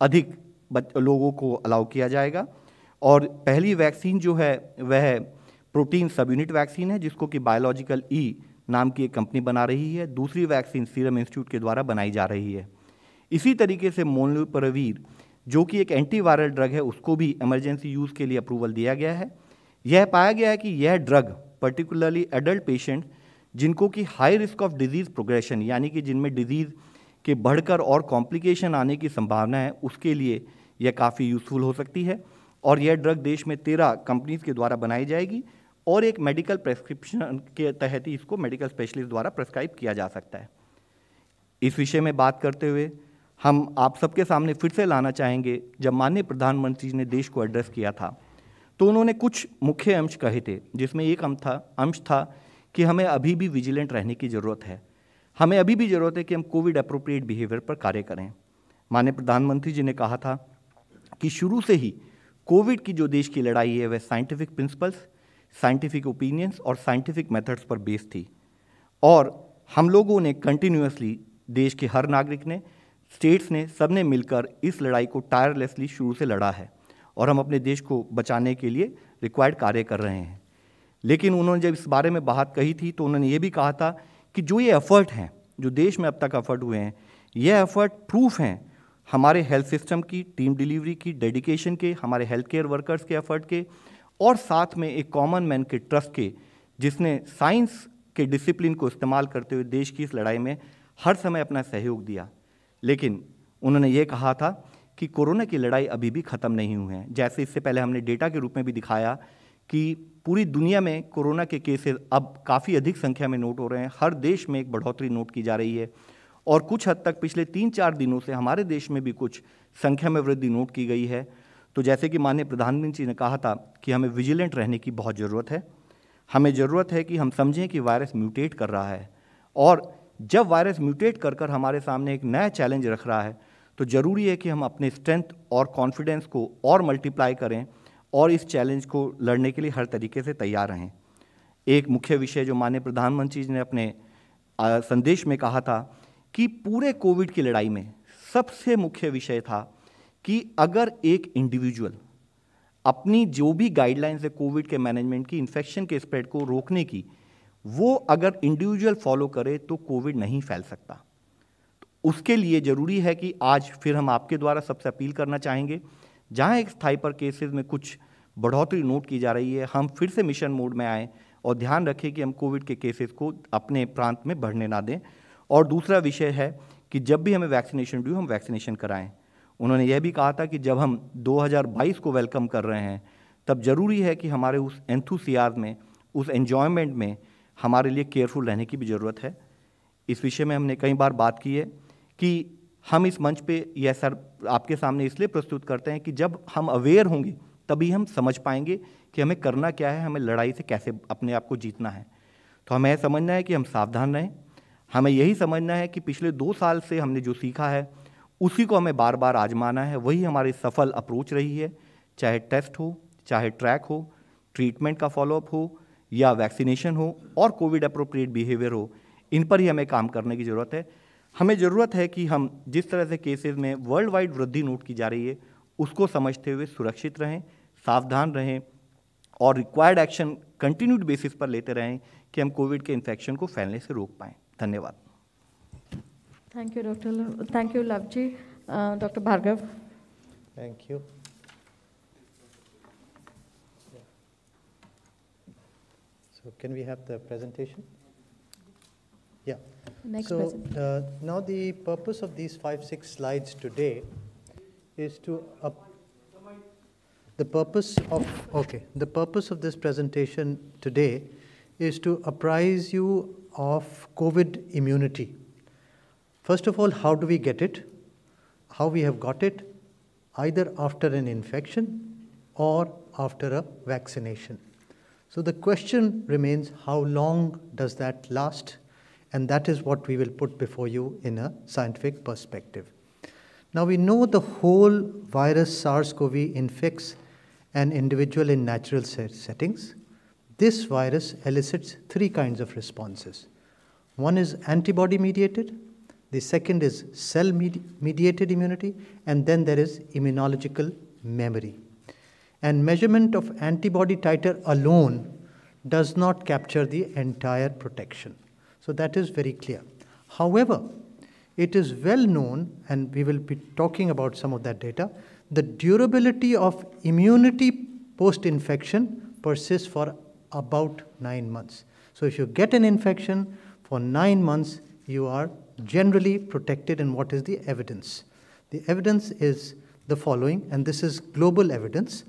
अधिक लोगों को अलाउ किया जाएगा। और पहली वैक्सीन जो है, वह प्रोटीन सब यूनिट वैक्सीन है, जिसको कि बायोलॉजिकल ई नाम की एक कंपनी बना रही है। दूसरी वैक्सीन सीरम इंस्टीट्यूट के द्वारा बनाई जा रही है। इसी तरीके से मोलनुपरवीर जो कि एक एंटीवायरल ड्रग है, उसको भी इमरजेंसी यूज़ के लिए अप्रूवल दिया गया है। यह पाया गया है कि यह ड्रग पर्टिकुलरली एडल्ट पेशेंट जिनको कि high risk of disease progression यानी कि जिनमें डिज़ीज़ के बढ़कर और कॉम्प्लिकेशन आने की संभावना है, उसके लिए यह काफ़ी यूज़फुल हो सकती है। और यह ड्रग देश में तेरह कंपनीज़ के द्वारा बनाई जाएगी और एक मेडिकल प्रेस्क्रिप्शन के तहत ही इसको मेडिकल स्पेशलिस्ट द्वारा प्रेस्क्राइब किया जा सकता है। इस विषय में बात करते हुए हम आप सबके सामने फिर से लाना चाहेंगे, जब माननीय प्रधानमंत्री जी ने देश को एड्रेस किया था। तो उन्होंने कुछ मुख्य अंश कहे थे, जिसमें एक अंश था अंश था कि हमें अभी भी विजिलेंट रहने की ज़रूरत है। हमें अभी भी ज़रूरत है कि हम कोविड अप्रोप्रिएट बिहेवियर पर कार्य करें। माननीय प्रधानमंत्री जी ने कहा था कि शुरू से ही कोविड की जो देश की लड़ाई है, वह साइंटिफिक प्रिंसिपल्स साइंटिफिक ओपिनियंस और साइंटिफिक मेथड्स पर बेस्ड थी। और हम लोगों ने कंटिन्यूसली देश के हर नागरिक ने स्टेट्स ने, सबने मिलकर इस लड़ाई को टायरलेसली शुरू से लड़ा है। और हम अपने देश को बचाने के लिए रिक्वायर्ड कार्य कर रहे हैं। लेकिन उन्होंने जब इस बारे में बात कही थी तो उन्होंने ये भी कहा था कि जो ये एफर्ट हैं, जो देश में अब तक एफर्ट हुए हैं, ये एफर्ट प्रूफ हैं हमारे हेल्थ सिस्टम की टीम डिलीवरी की डेडिकेशन के, हमारे हेल्थ केयर वर्कर्स के एफर्ट के, और साथ में एक कॉमन मैन के ट्रस्ट के, जिसने साइंस के डिसिप्लिन को इस्तेमाल करते हुए देश की इस लड़ाई में हर समय अपना सहयोग दिया। लेकिन उन्होंने ये कहा था कि कोरोना की लड़ाई अभी भी ख़त्म नहीं हुई है। जैसे इससे पहले हमने डेटा के रूप में भी दिखाया कि पूरी दुनिया में कोरोना के केसेस अब काफ़ी अधिक संख्या में नोट हो रहे हैं। हर देश में एक बढ़ोतरी नोट की जा रही है और कुछ हद तक पिछले तीन चार दिनों से हमारे देश में भी कुछ संख्या में वृद्धि नोट की गई है। तो जैसे कि माननीय प्रधानमंत्री ने कहा था कि हमें विजिलेंट रहने की बहुत ज़रूरत है। हमें ज़रूरत है कि हम समझें कि वायरस म्यूटेट कर रहा है और जब वायरस म्यूटेट कर कर हमारे सामने एक नया चैलेंज रख रहा है तो ज़रूरी है कि हम अपने स्ट्रेंथ और कॉन्फिडेंस को और मल्टीप्लाई करें और इस चैलेंज को लड़ने के लिए हर तरीके से तैयार रहें। एक मुख्य विषय जो माननीय प्रधानमंत्री जी ने अपने संदेश में कहा था कि पूरे कोविड की लड़ाई में सबसे मुख्य विषय था कि अगर एक इंडिविजुअल अपनी जो भी गाइडलाइंस है कोविड के मैनेजमेंट की इन्फेक्शन के स्प्रेड को रोकने की, वो अगर इंडिविजुअल फॉलो करे तो कोविड नहीं फैल सकता। उसके लिए ज़रूरी है कि आज फिर हम आपके द्वारा सबसे अपील करना चाहेंगे। जहाँ एक स्थायी पर केसेस में कुछ बढ़ोतरी नोट की जा रही है, हम फिर से मिशन मोड में आएँ और ध्यान रखें कि हम कोविड के केसेस को अपने प्रांत में बढ़ने ना दें। और दूसरा विषय है कि जब भी हमें वैक्सीनेशन ड्यू हम वैक्सीनेशन कराएँ। उन्होंने यह भी कहा था कि जब हम 2022 को वेलकम कर रहे हैं, तब ज़रूरी है कि हमारे उस एंथुसियाज में, उस एन्जॉयमेंट में हमारे लिए केयरफुल रहने की भी ज़रूरत है। इस विषय में हमने कई बार बात की है। कि हम इस मंच पे यह सर आपके सामने इसलिए प्रस्तुत करते हैं कि जब हम अवेयर होंगे, तभी हम समझ पाएँगे कि हमें करना क्या है, हमें लड़ाई से कैसे अपने आप को जीतना है। तो हमें यह समझना है कि हम सावधान रहें। हमें यही समझना है कि पिछले दो साल से हमने जो सीखा है, उसी को हमें बार बार आजमाना है। वही हमारी सफल अप्रोच रही है। चाहे टेस्ट हो, चाहे ट्रैक हो, ट्रीटमेंट का फॉलोअप हो, या वैक्सीनेशन हो, और कोविड अप्रोप्रिएट बिहेवियर हो, इन पर ही हमें काम करने की ज़रूरत है। हमें ज़रूरत है कि हम जिस तरह से केसेस में वर्ल्ड वाइड वृद्धि नोट की जा रही है उसको समझते हुए सुरक्षित रहें सावधान रहें और रिक्वायर्ड एक्शन कंटिन्यूड बेसिस पर लेते रहें कि हम कोविड के इन्फेक्शन को फैलने से रोक पाएँ धन्यवाद thank you doctor thank you Lav ji doctor Bhargava Thank you. So can we have the presentation? Yeah. Next So uh, now the purpose of these five, six slides today is to up- the purpose of, okay, the purpose of this presentation today is to apprise you of COVID immunity. First of all, how do we get it? How we have got it? Either after an infection or after a vaccination. So the question remains how long does that last? And that is what we will put before you in a scientific perspective. Now we know the whole virus SARS CoV infects an individual in natural settings. This virus elicits three kinds of responses. One is antibody mediated, the second is cell mediated immunity, and then there is immunological memory. And measurement of antibody titer alone does not capture the entire protection. So that is very clear. However, it is well known, and we will be talking about some of that data, the durability of immunity post infection persists for about nine months. So if you get an infection for nine months, you are generally protected. And what is the evidence? The evidence is the following, and this is global evidence.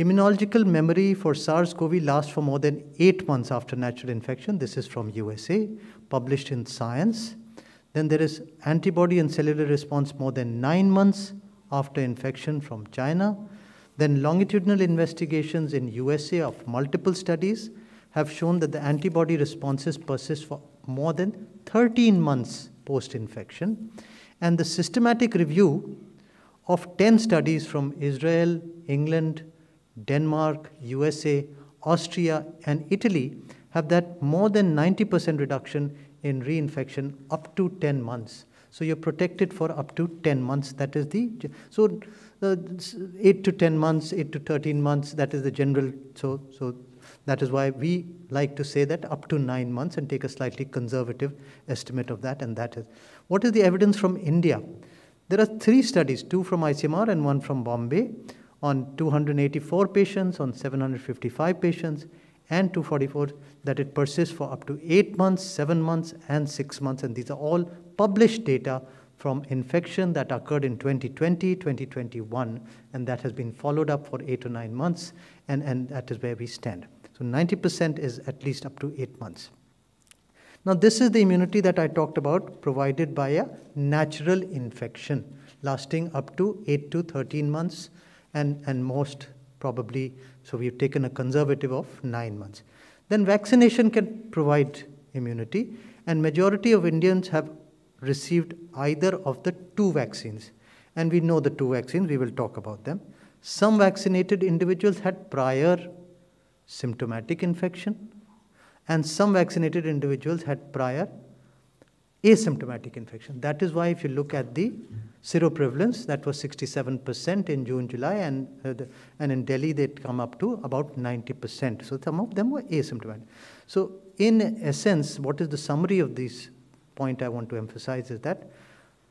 Immunological memory for SARS-CoV lasts for more than eight months after natural infection. This is from USA, published in Science. Then there is antibody and cellular response more than nine months after infection from China. Then longitudinal investigations in USA of multiple studies have shown that the antibody responses persist for more than 13 months post-infection. And the systematic review of 10 studies from Israel, England, Denmark, USA, Austria, and Italy have that more than 90% reduction in reinfection up to 10 months. So you're protected for up to 10 months. That is the so uh, 8 to 10 months, 8 to 13 months. That is the general. So so that is why we like to say that up to nine months and take a slightly conservative estimate of that. And that is what is the evidence from India? There are three studies, two from ICMR and one from Bombay, on 284 patients, on 755 patients, and 244 that it persists for up to 8 months, 7 months, and 6 months. And these are all published data from infection that occurred in 2020, 2021, and that has been followed up for 8 to 9 months, and, and that is where we stand. So 90% is at least up to 8 months. Now, this is the immunity that I talked about provided by a natural infection lasting up to 8 to 13 months and, and most probably, so we've taken a conservative of 9 months. Then vaccination can provide immunity and majority of Indians have received either of the two vaccines. And we know the two vaccines, we will talk about them. Some vaccinated individuals had prior symptomatic infection and some vaccinated individuals had prior asymptomatic infection. That is why, if you look at the seroprevalence, that was 67% in June, July, and, uh, the, and in Delhi, they'd come up to about 90%. So, some of them were asymptomatic. So, in essence, what is the summary of this point I want to emphasize is that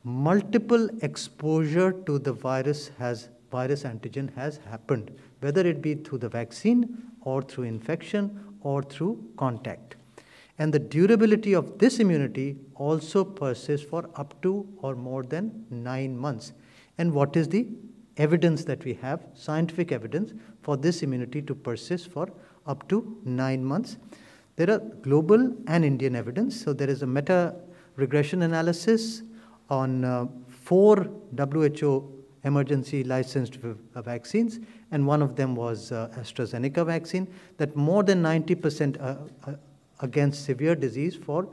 multiple exposure to the virus has virus antigen has happened, whether it be through the vaccine or through infection or through contact. And the durability of this immunity also persists for up to or more than nine months. And what is the evidence that we have, scientific evidence, for this immunity to persist for up to nine months? There are global and Indian evidence. So there is a meta regression analysis on uh, four WHO emergency licensed uh, vaccines, and one of them was uh, AstraZeneca vaccine, that more than 90% uh, uh, against severe disease for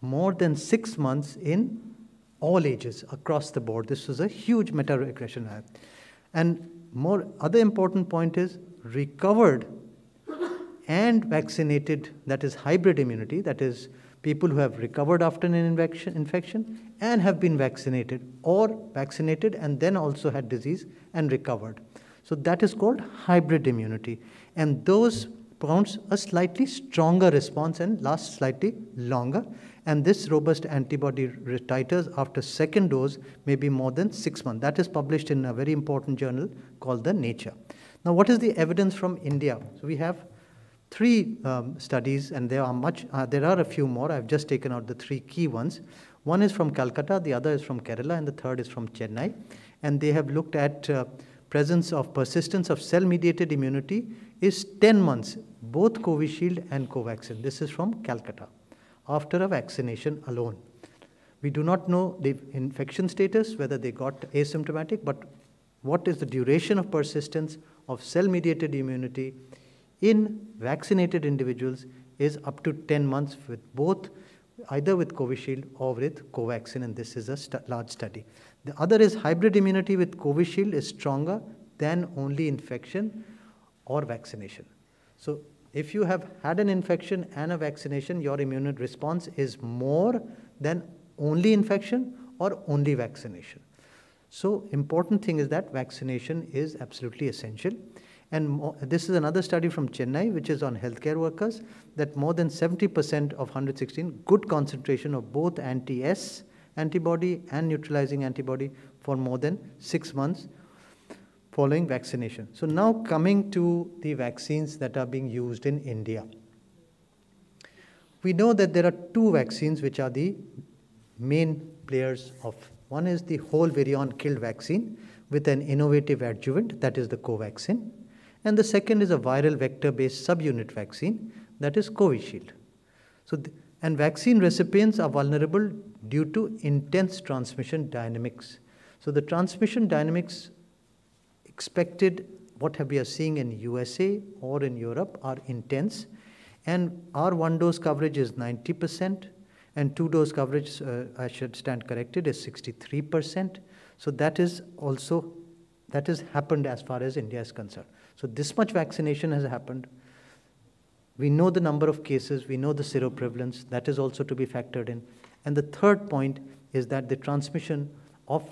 more than six months in all ages across the board. This was a huge meta-regression. And more other important point is recovered and vaccinated, that is hybrid immunity, that is people who have recovered after an infection and have been vaccinated, or vaccinated and then also had disease and recovered. So that is called hybrid immunity. And those bounce a slightly stronger response and last slightly longer. And this robust antibody titers after second dose may be more than six months. That is published in a very important journal called the Nature. Now, what is the evidence from India? So we have three um, studies, and there are much. Uh, there are a few more. I've just taken out the three key ones. One is from Calcutta, the other is from Kerala, and the third is from Chennai. And they have looked at uh, presence of persistence of cell-mediated immunity is 10 months, both Covishield and Covaxin. This is from Calcutta, after a vaccination alone. We do not know the infection status, whether they got asymptomatic, but what is the duration of persistence of cell-mediated immunity in vaccinated individuals is up to 10 months with both, either with Covishield or with Covaxin, and this is a large study. The other is hybrid immunity with Covishield is stronger than only infection or vaccination. So if you have had an infection and a vaccination, your immune response is more than only infection or only vaccination. So important thing is that vaccination is absolutely essential. And this is another study from Chennai, which is on healthcare workers, that more than 70% of 116 good concentration of both anti-S antibody and neutralizing antibody for more than six months following vaccination. So now coming to the vaccines that are being used in India. We know that there are two vaccines which are the main players of. One is the whole virion killed vaccine with an innovative adjuvant, that is the Covaxin. And the second is a viral vector-based subunit vaccine, that is Covishield. So, and vaccine recipients are vulnerable due to intense transmission dynamics. So the transmission dynamics expected, what we are seeing in USA or in Europe are intense. And our one dose coverage is 90%, and two dose coverage, uh, I should stand corrected, is 63%. So that is also, that has happened as far as India is concerned. So this much vaccination has happened. We know the number of cases, we know the seroprevalence, that is also to be factored in. And the third point is that the transmission of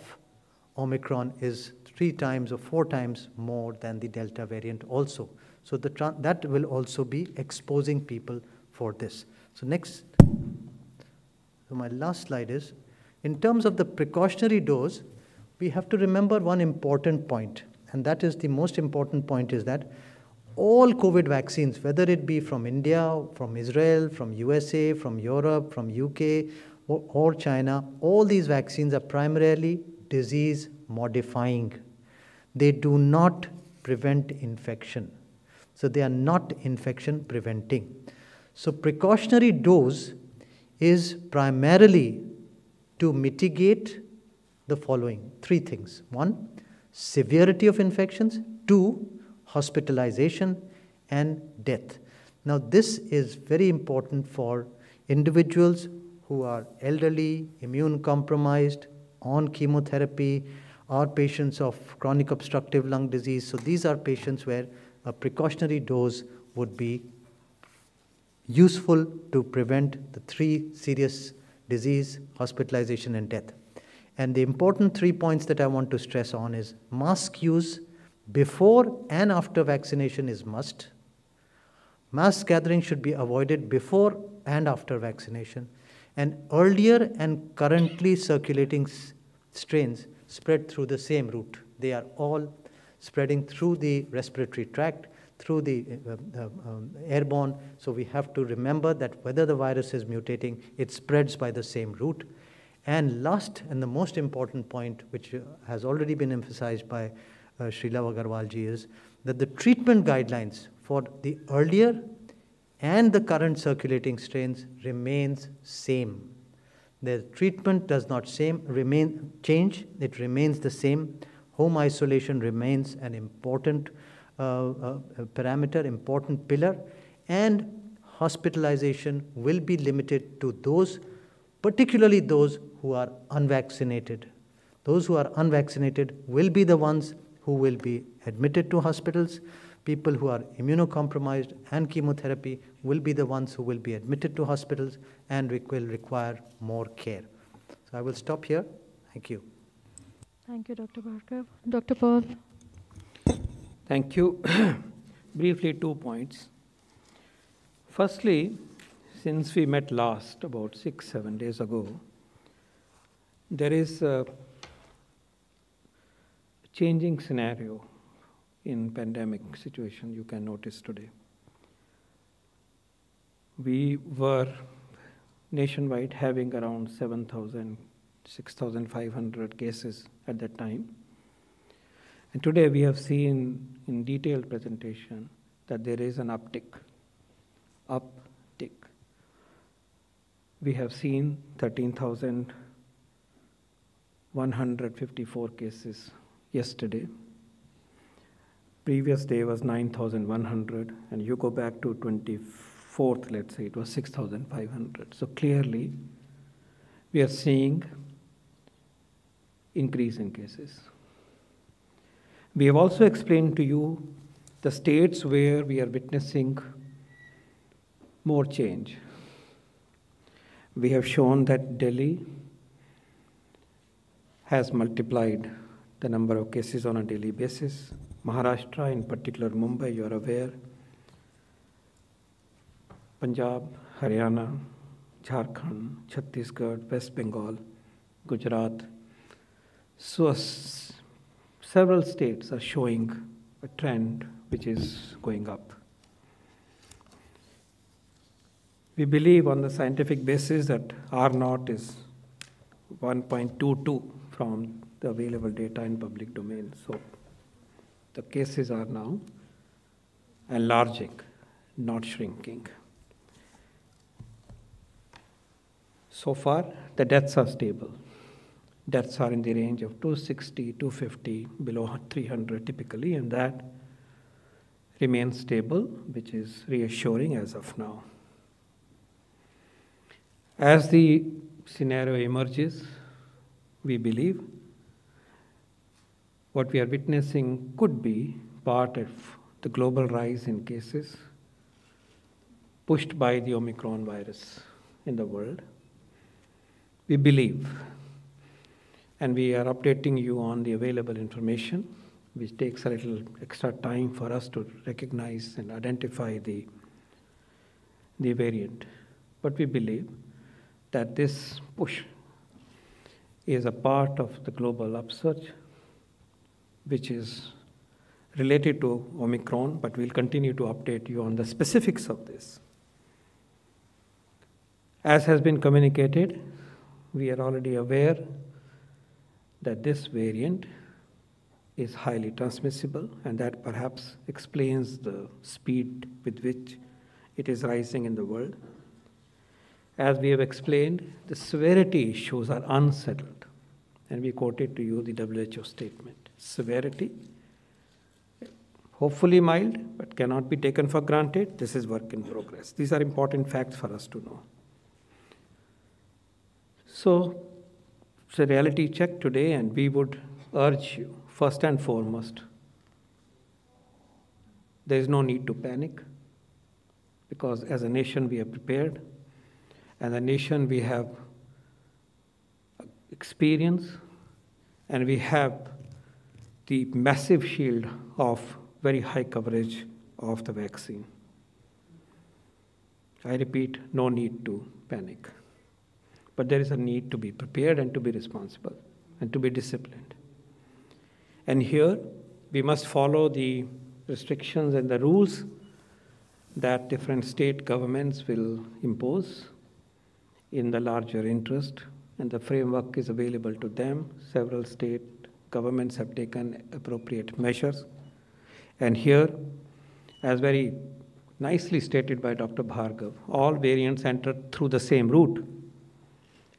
Omicron is three times or four times more than the Delta variant also. So the that will also be exposing people for this. So next, so my last slide is, in terms of the precautionary dose, we have to remember one important point and that is the most important point is that all COVID vaccines, whether it be from India, from Israel, from USA, from Europe, from UK, or, or China, all these vaccines are primarily disease modifying. They do not prevent infection. So they are not infection preventing. So precautionary dose is primarily to mitigate the following three things. One, severity of infections, two, hospitalization and death. Now, this is very important for individuals who are elderly, immune compromised, on chemotherapy, or patients of chronic obstructive lung disease. So, these are patients where a precautionary dose would be useful to prevent the three serious disease, hospitalization, and death. And the important three points that I want to stress on is mask use before and after vaccination is must. Mass gathering should be avoided before and after vaccination. And earlier and currently circulating strains spread through the same route. They are all spreading through the respiratory tract, through the uh, uh, um, airborne. So we have to remember that whether the virus is mutating, it spreads by the same route. And last and the most important point, which uh, has already been emphasized by uh, Srilava Agarwalji, is that the treatment guidelines for the earlier and the current circulating strains remains same. The treatment does not same, remain, change, it remains the same. Home isolation remains an important uh, uh, parameter, important pillar, and hospitalization will be limited to those, particularly those who are unvaccinated. Those who are unvaccinated will be the ones who will be admitted to hospitals. People who are immunocompromised and chemotherapy will be the ones who will be admitted to hospitals and will require more care. So I will stop here. Thank you. Thank you, Dr. Bhargav. Dr. Paul. Thank you. Briefly, two points. Firstly, since we met last about six, seven days ago, there is a changing scenario in pandemic situation you can notice today. We were nationwide having around 7,000, 6,500 cases at that time. And today we have seen in detailed presentation that there is an uptick, uptick. We have seen 13,154 cases yesterday. Previous day was 9,100, and you go back to 24th, let's say, it was 6,500. So clearly, we are seeing increase in cases. We have also explained to you the states where we are witnessing more change. We have shown that Delhi has multiplied the number of cases on a daily basis. Maharashtra, in particular Mumbai, you are aware. Punjab, Haryana, Jharkhand, Chhattisgarh, West Bengal, Gujarat. So several states are showing a trend which is going up. We believe on the scientific basis that R naught is 1.22 from the available data in public domain. So the cases are now enlarging, not shrinking. So far, the deaths are stable. Deaths are in the range of 260, 250, below 300 typically, and that remains stable, which is reassuring as of now. As the scenario emerges, we believe what we are witnessing could be part of the global rise in cases pushed by the Omicron virus in the world. We believe, and we are updating you on the available information, which takes a little extra time for us to recognize and identify the, the variant. But we believe that this push is a part of the global upsurge which is related to Omicron, but we'll continue to update you on the specifics of this. As has been communicated, we are already aware that this variant is highly transmissible, and that perhaps explains the speed with which it is rising in the world. As we have explained, the severity issues are unsettled, and we quoted to you the WHO statement severity. Hopefully mild, but cannot be taken for granted. This is work in progress. These are important facts for us to know. So, it's a reality check today, and we would urge you, first and foremost, there is no need to panic because as a nation we are prepared, and a nation we have experience, and we have the massive shield of very high coverage of the vaccine. I repeat, no need to panic. But there is a need to be prepared and to be responsible. and to be disciplined. And here, we must follow the restrictions and the rules that different state governments will impose in the larger interest, and the framework is available to them. Several state governments have taken appropriate measures. And here, as very nicely stated by Dr. Bhargav, all variants enter through the same route,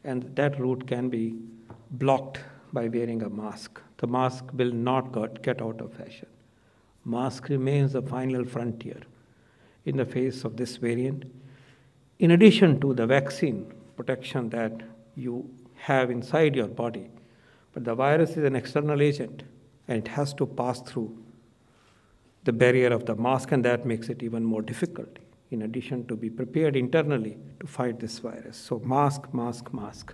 and that route can be blocked by wearing a mask. The mask will not get out of fashion. Mask remains the final frontier in the face of this variant. In addition to the vaccine protection that you have inside your body, but the virus is an external agent and it has to pass through the barrier of the mask, and that makes it even more difficult, in addition to be prepared internally to fight this virus. So, mask, mask, mask.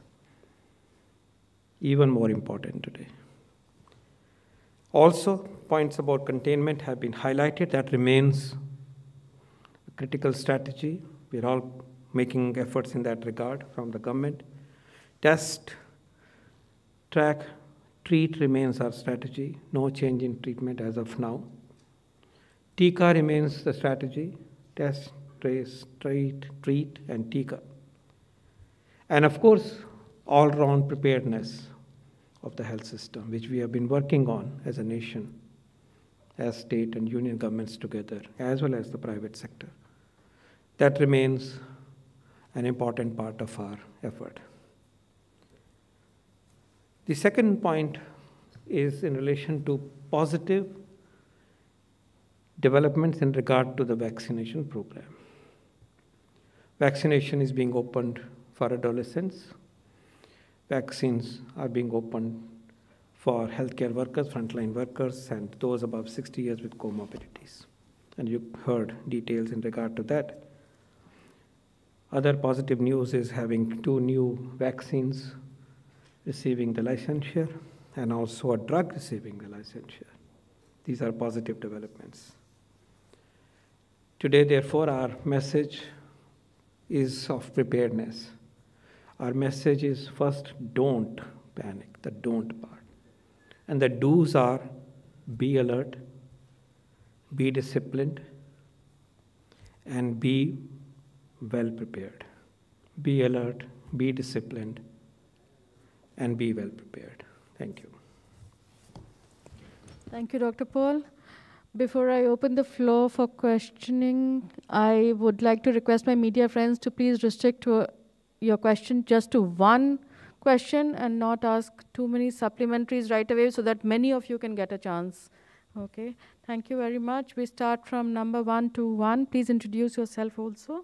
Even more important today. Also, points about containment have been highlighted. That remains a critical strategy. We're all making efforts in that regard from the government. Test, track, treat remains our strategy. No change in treatment as of now. Tika remains the strategy test, trace, treat, treat, and Tika. And of course, all round preparedness of the health system, which we have been working on as a nation, as state and union governments together, as well as the private sector. That remains an important part of our effort. The second point is in relation to positive developments in regard to the vaccination program. Vaccination is being opened for adolescents. Vaccines are being opened for healthcare workers, frontline workers, and those above 60 years with comorbidities. And you heard details in regard to that. Other positive news is having two new vaccines receiving the licensure and also a drug receiving the licensure. These are positive developments. Today, therefore, our message is of preparedness. Our message is first don't panic, the don't part. And the do's are be alert, be disciplined, and be well prepared. Be alert, be disciplined, and be well prepared. Thank you. Thank you, Dr. Paul. Before I open the floor for questioning, I would like to request my media friends to please restrict to, your question just to one question and not ask too many supplementaries right away so that many of you can get a chance. Okay, thank you very much. We start from number one to one. Please introduce yourself also.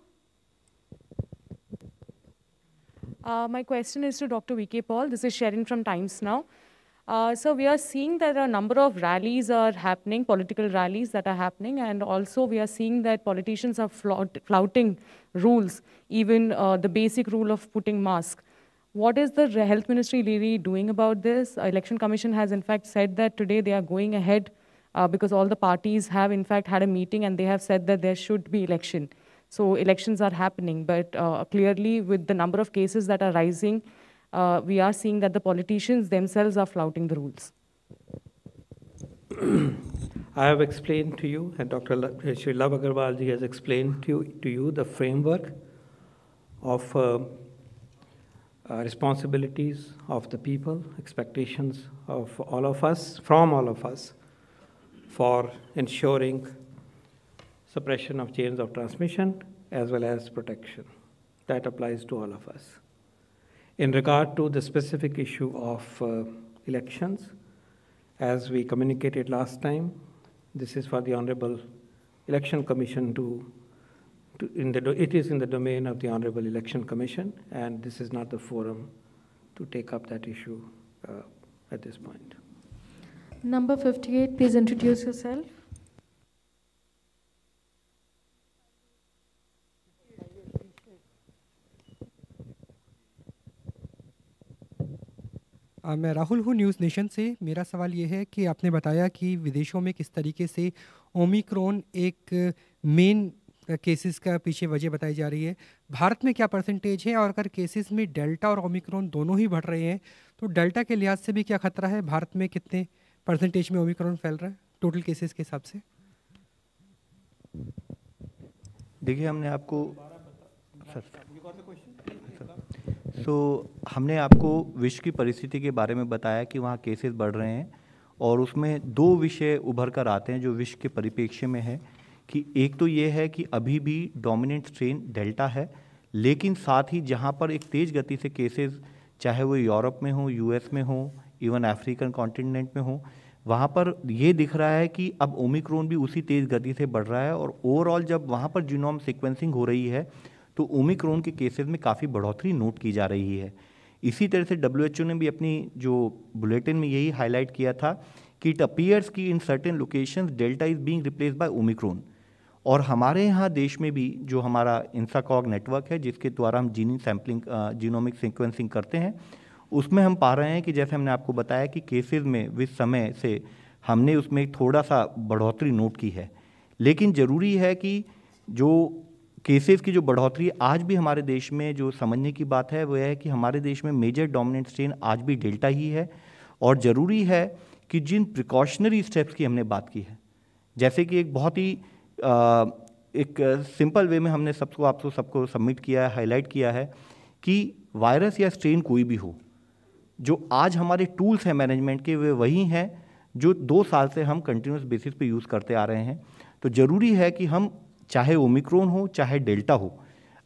Uh, my question is to Dr. VK Paul. This is Sharon from Times Now. Uh, so we are seeing that a number of rallies are happening, political rallies that are happening, and also we are seeing that politicians are flouting rules, even uh, the basic rule of putting mask. What is the health ministry really doing about this? Election Commission has in fact said that today they are going ahead uh, because all the parties have in fact had a meeting and they have said that there should be election. So elections are happening, but uh, clearly with the number of cases that are rising, uh, we are seeing that the politicians themselves are flouting the rules. I have explained to you, and Dr. Uh, Shri Love Agarwalji has explained to you, to you the framework of uh, uh, responsibilities of the people, expectations of all of us, from all of us, for ensuring suppression of chains of transmission as well as protection. That applies to all of us. In regard to the specific issue of uh, elections, as we communicated last time, this is for the Honorable Election Commission to, to in the, it is in the domain of the Honorable Election Commission, and this is not the forum to take up that issue uh, at this point. Number 58, please introduce yourself. मैं राहुल हूँ news nation से। मेरा सवाल ये है कि आपने बताया कि विदेशों में किस तरीके से ओमिक्रॉन एक मेन केसेस का पीछे वजह बताई जा रही है। भारत में क्या परसेंटेज है और अगर केसेस में डेल्टा और ओमिक्रॉन दोनों ही बढ़ रहे हैं तो डेल्टा के लिहाज से भी क्या खतरा है? भारत में कितने परसेंटेज में ओमिक्रॉन फैल रहा है टोटल केसेस के हिसाब से? देखिए, हमने आपको सर। सो so, हमने आपको विश्व की परिस्थिति के बारे में बताया कि वहाँ केसेस बढ़ रहे हैं और उसमें दो विषय उभर कर आते हैं जो विश्व के परिप्रेक्ष्य में है कि एक तो ये है कि अभी भी डोमिनेंट स्ट्रेन डेल्टा है लेकिन साथ ही जहाँ पर एक तेज़ गति से केसेस चाहे वो यूरोप में हो यूएस में हो इवन अफ्रीकन कॉन्टिनेंट में हो वहाँ पर ये दिख रहा है कि अब ओमिक्रोन भी उसी तेज़ गति से बढ़ रहा है और ओवरऑल जब वहाँ पर जीनोम सिक्वेंसिंग हो रही है तो ओमिक्रोन के केसेस में काफ़ी बढ़ोतरी नोट की जा रही है। इसी तरह से डब्ल्यूएचओ ने भी अपनी जो बुलेटिन में यही हाईलाइट किया था कि इट अपीयर्स की in certain location Delta is being replace by Omicron और हमारे यहाँ देश में भी जो हमारा इंसाकॉग नेटवर्क है, जिसके द्वारा हम जीनी सैम्पलिंग जीनोमिक सिक्वेंसिंग करते हैं, उसमें हम पा रहे हैं कि जैसे हमने आपको बताया कि केसेस में विस समय से हमने उसमें थोड़ा सा बढ़ोतरी नोट की है। लेकिन ज़रूरी है कि जो केसेस की जो बढ़ोतरी आज भी हमारे देश में जो समझने की बात है वह है कि हमारे देश में मेजर डोमिनेंट स्ट्रेन आज भी डेल्टा ही है। और ज़रूरी है कि जिन प्रिकॉशनरी स्टेप्स की हमने बात की है, जैसे कि एक बहुत ही एक सिंपल वे में हमने सबको, आपको सबको सबमिट किया है हाईलाइट किया है कि वायरस या स्ट्रेन कोई भी हो, जो आज हमारे टूल्स हैं मैनेजमेंट के, वे वही हैं जो दो साल से हम कंटिन्यूस बेसिस पे यूज़ करते आ रहे हैं। तो ज़रूरी है कि हम चाहे ओमिक्रोन हो, चाहे डेल्टा हो,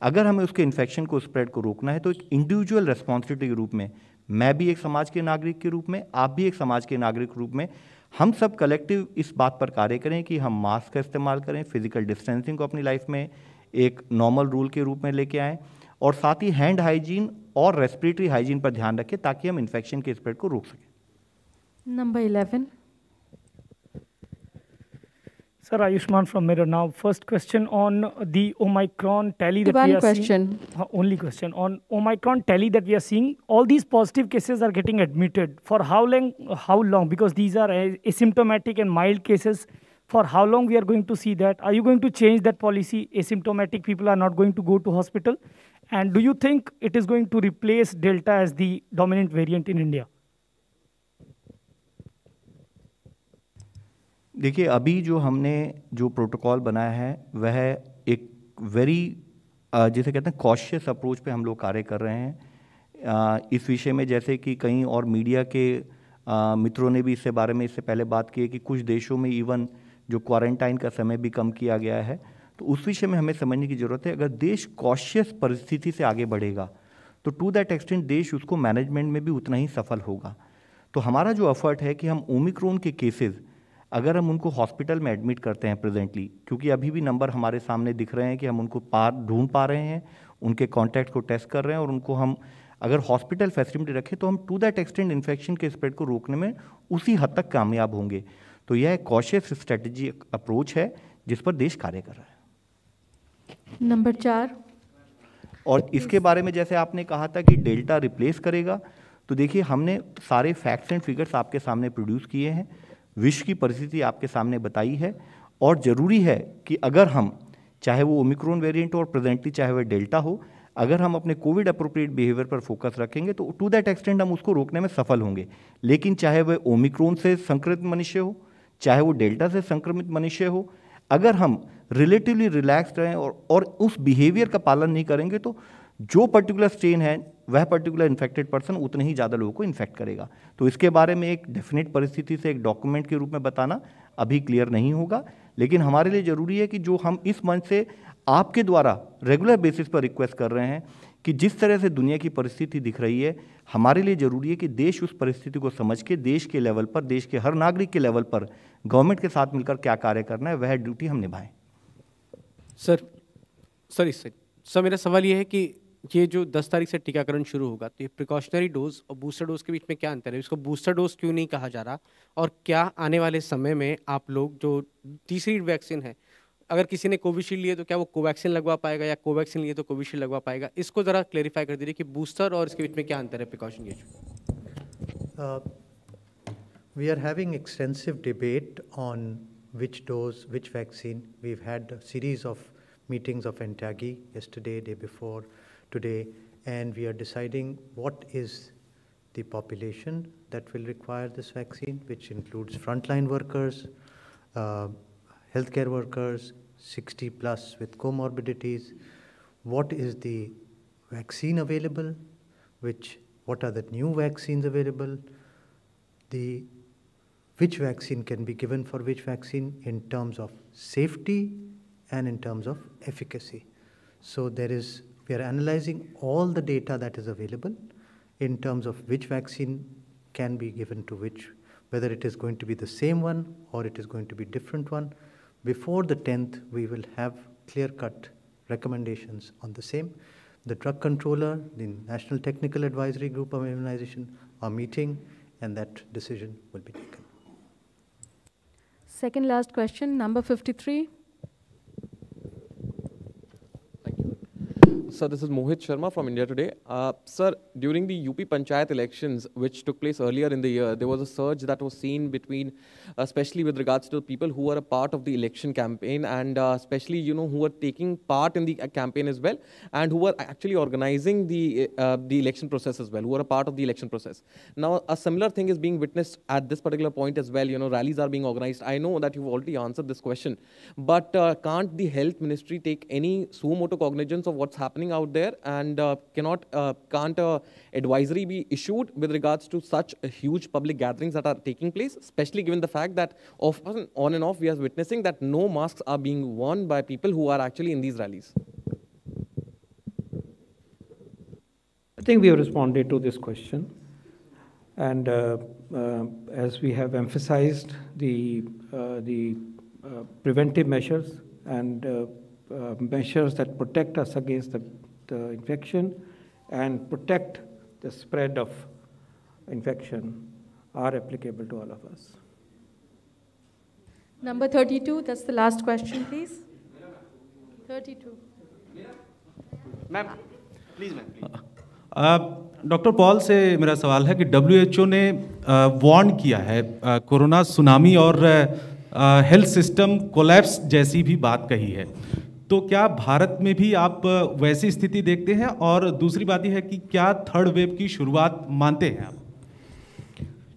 अगर हमें उसके इन्फेक्शन को स्प्रेड को रोकना है तो एक इंडिविजुअल रेस्पॉन्सिबिलिटी के रूप में, मैं भी एक समाज के नागरिक के रूप में, आप भी एक समाज के नागरिक रूप में, हम सब कलेक्टिव इस बात पर कार्य करें कि हम मास्क का इस्तेमाल करें फ़िज़िकल डिस्टेंसिंग को अपनी लाइफ में एक नॉर्मल रूल के रूप में लेके आएँ, और साथ ही हैंड हाइजीन और रेस्पिरेटरी हाइजीन पर ध्यान रखें, ताकि हम इन्फेक्शन के स्प्रेड को रोक सकें। Number eleven Sir, Ayushman from Mirror. Now, first question on the Omicron tally that One we are question. seeing. Uh, only question on Omicron tally that we are seeing. All these positive cases are getting admitted. For how long? How long? Because these are asymptomatic and mild cases. For how long we are going to see that? Are you going to change that policy? Asymptomatic people are not going to go to hospital. And do you think it is going to replace Delta as the dominant variant in India? देखिए, अभी जो हमने जो protocol बनाया है, वह एक very जिसे कहते हैं कॉशियस अप्रोच पे हम लोग कार्य कर रहे हैं। इस विषय में जैसे कि कहीं और मीडिया के मित्रों ने भी इससे बारे में इससे पहले बात की है कि कुछ देशों में इवन जो क्वारंटाइन का समय भी कम किया गया है। तो उस विषय में हमें समझने की ज़रूरत है, अगर देश कॉशियस परिस्थिति से आगे बढ़ेगा तो टू दैट एक्सटेंट देश उसको मैनेजमेंट में भी उतना ही सफल होगा। तो हमारा जो एफर्ट है कि हम ओमिक्रोन के केसेज़ अगर हम उनको हॉस्पिटल में एडमिट करते हैं प्रेजेंटली क्योंकि अभी भी नंबर हमारे सामने दिख रहे हैं कि हम उनको पार ढूंढ पा रहे हैं उनके कॉन्टैक्ट को टेस्ट कर रहे हैं और उनको हम अगर हॉस्पिटल फैसिलिटी रखें तो हम टू दैट एक्सटेंड इन्फेक्शन के स्प्रेड को रोकने में उसी हद तक कामयाब होंगे। तो यह एक कॉशियस स्ट्रेटजी अप्रोच है जिस पर देश कार्य कर रहा है। नंबर चार। और इसके बारे में जैसे आपने कहा था कि डेल्टा रिप्लेस करेगा तो देखिए हमने सारे फैक्ट्स एंड फिगर्स आपके सामने प्रोड्यूस किए हैं। विश्व की परिस्थिति आपके सामने बताई है और ज़रूरी है कि अगर हम चाहे वो ओमिक्रोन वेरिएंट हो और प्रेजेंटली चाहे वह डेल्टा हो अगर हम अपने कोविड अप्रोप्रिएट बिहेवियर पर फोकस रखेंगे तो टू दैट एक्सटेंड हम उसको रोकने में सफल होंगे। लेकिन चाहे वह ओमिक्रोन से संक्रमित मनुष्य हो चाहे वो डेल्टा से संक्रमित मनुष्य हो अगर हम रिलेटिवली रिलैक्सड रहें और, और उस बिहेवियर का पालन नहीं करेंगे तो जो पर्टिकुलर स्ट्रेन है वह पर्टिकुलर इन्फेक्टेड पर्सन उतने ही ज़्यादा लोगों को इन्फेक्ट करेगा। तो इसके बारे में एक डेफिनेट परिस्थिति से एक डॉक्यूमेंट के रूप में बताना अभी क्लियर नहीं होगा। लेकिन हमारे लिए ज़रूरी है कि जो हम इस मंच से आपके द्वारा रेगुलर बेसिस पर रिक्वेस्ट कर रहे हैं कि जिस तरह से दुनिया की परिस्थिति दिख रही है, हमारे लिए ज़रूरी है कि देश उस परिस्थिति को समझ के, देश के लेवल पर, देश के हर नागरिक के लेवल पर गवर्नमेंट के साथ मिलकर क्या कार्य करना है, वह ड्यूटी हम निभाएँ। Sir sir. इससे सर, मेरा सवाल ये है कि ये जो 10 तारीख से टीकाकरण शुरू होगा तो ये प्रिकॉशनरी डोज और बूस्टर डोज के बीच में क्या अंतर है? इसको बूस्टर डोज क्यों नहीं कहा जा रहा? और क्या आने वाले समय में आप लोग जो तीसरी वैक्सीन है अगर किसी ने कोविशील्ड लिए तो क्या वो कोवैक्सीन लगवा पाएगा या कोवैक्सीन लिए तो कोविशील्ड लगवा पाएगा? इसको ज़रा क्लेरिफाई कर दीजिए कि बूस्टर और इसके बीच में क्या अंतर है प्रिकॉशन के we are having extensive debate on which dose, which vaccine. We've had a series of meetings of NTAGI yesterday, today, and we are deciding what is the population that will require this vaccine, which includes frontline workers, uh, healthcare workers, 60 plus with comorbidities. What is the vaccine available? Which, what are the new vaccines available? The which vaccine can be given for which vaccine in terms of safety and in terms of efficacy. So there is, we are analyzing all the data that is available in terms of which vaccine can be given to which, whether it is going to be the same one or it is going to be different one. Before the 10th, we will have clear-cut recommendations on the same. The drug controller, the National Technical Advisory Group of Immunization are meeting and that decision will be taken. Second last question, number 53. Sir, this is Mohit Sharma from India Today. Uh, sir, during the UP Panchayat elections, which took place earlier in the year, there was a surge that was seen between, especially with regards to people who were a part of the election campaign and uh, especially, you know, who were taking part in the uh, campaign as well and who were actually organizing the, uh, the election process as well, who were a part of the election process. Now, a similar thing is being witnessed at this particular point as well. You know, rallies are being organized. I know that you've already answered this question, but uh, can't the health ministry take any suo motu cognizance of what's happening out there and uh, cannot uh, can't uh, advisory be issued with regards to such huge public gatherings that are taking place especially given the fact that often on and off we are witnessing that no masks are being worn by people who are actually in these rallies I think we have responded to this question. And uh, uh, as we have emphasized the, uh, the preventive measures and uh, measures that protect us against the, the infection and protect the spread of infection are applicable to all of us. Number 32, that's the last question, please. 32. Ma'am please ma'am doctor Paul से मेरा सवाल है कि W ने warn किया है corona tsunami और health system collapse जैसी भी बात कही है तो क्या भारत में भी आप वैसी स्थिति देखते हैं? और दूसरी बात यह है कि क्या थर्ड वेव की शुरुआत मानते हैं आप?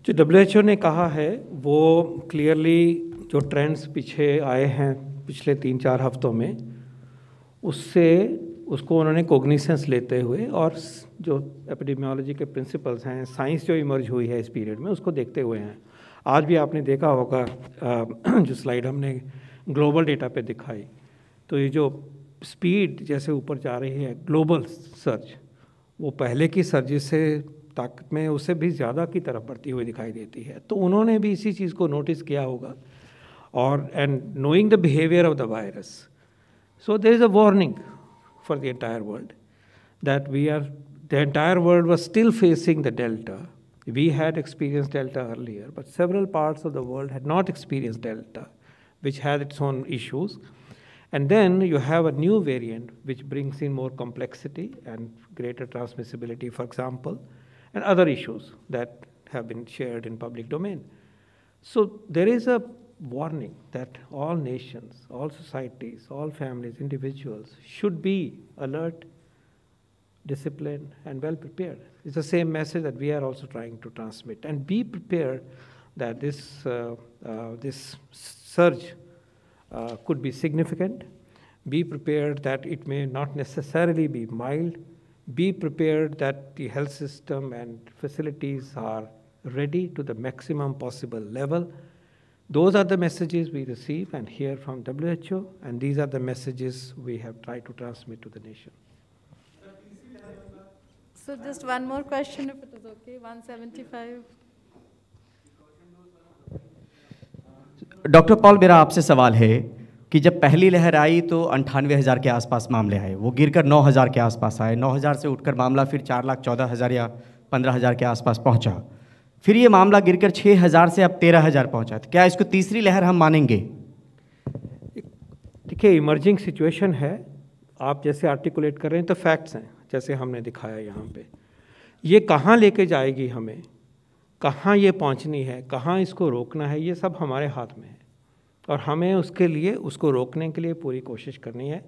जो डब्ल्यूएचओ ने कहा है, वो क्लियरली जो ट्रेंड्स पीछे आए हैं पिछले तीन चार हफ्तों में, उससे, उसको उन्होंने कोग्निसेंस लेते हुए और जो एपिडेमियोलॉजी के प्रिंसिपल्स हैं, साइंस जो इमर्ज हुई है इस पीरियड में, उसको देखते हुए हैं। आज भी आपने देखा होगा जो स्लाइड हमने ग्लोबल डेटा पे दिखाई तो ये जो स्पीड जैसे ऊपर जा रही है ग्लोबल सर्च वो पहले की सर्जिस से ताकत में उससे भी ज़्यादा की तरफ़ बढ़ती हुई दिखाई देती है। तो उन्होंने भी इसी चीज़ को नोटिस किया होगा। और and knowing the behaviour of the virus so there is a warning for the entire world that we are the entire world was still facing the Delta we had experience Delta earlier but several parts of the world had not experienced delta, which had its own issues. And then you have a new variant which brings in more complexity and greater transmissibility, for example, and other issues that have been shared in public domain. So there is a warning that all nations, all societies, all families, individuals should be alert, disciplined, and well prepared. It's the same message that we are also trying to transmit. And be prepared that this, uh, uh, this surge uh, could be significant. Be prepared that it may not necessarily be mild. Be prepared that the health system and facilities are ready to the maximum possible level. Those are the messages we receive and hear from WHO, and these are the messages we have tried to transmit to the nation. So just one more question, if it is okay, 175. Doctor Paul, मेरा आपसे सवाल है कि जब पहली लहर आई तो अंठानवे हज़ार के आसपास मामले आए। वो गिरकर नौ हज़ार के आसपास आए। नौ हज़ार से उठकर मामला फिर चार लाख चौदह हज़ार या पंद्रह हज़ार के आसपास पहुँचा। फिर ये मामला गिरकर छः हज़ार से अब तेरह हज़ार पहुँचा। तो क्या इसको तीसरी लहर हम मानेंगे? देखिए, इमर्जिंग सिचुएशन है। आप जैसे आर्टिकुलेट कर रहे हैं तो फैक्ट्स हैं, जैसे हमने दिखाया यहाँ पे। ये कहाँ लेके जाएगी हमें? कहाँ ये पहुँचनी है, कहाँ इसको रोकना है, ये सब हमारे हाथ में है। और हमें उसके लिए, उसको रोकने के लिए पूरी कोशिश करनी है।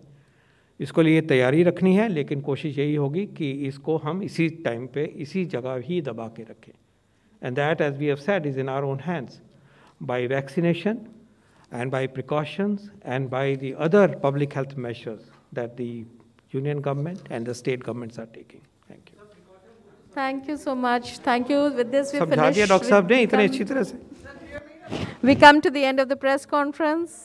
इसको लिए तैयारी रखनी है, लेकिन कोशिश यही होगी कि इसको हम इसी टाइम पे, इसी जगह ही दबा के रखें। And that as we have said is in our own hands by vaccination and by precautions and by the other public health measures that the union government and the state governments are taking. Thank you. Thank you so much. Thank you. With this, we समझा दिया finish. Doctor साहब ने we इतने come- अच्छी तरह से We come to the end of the press conference.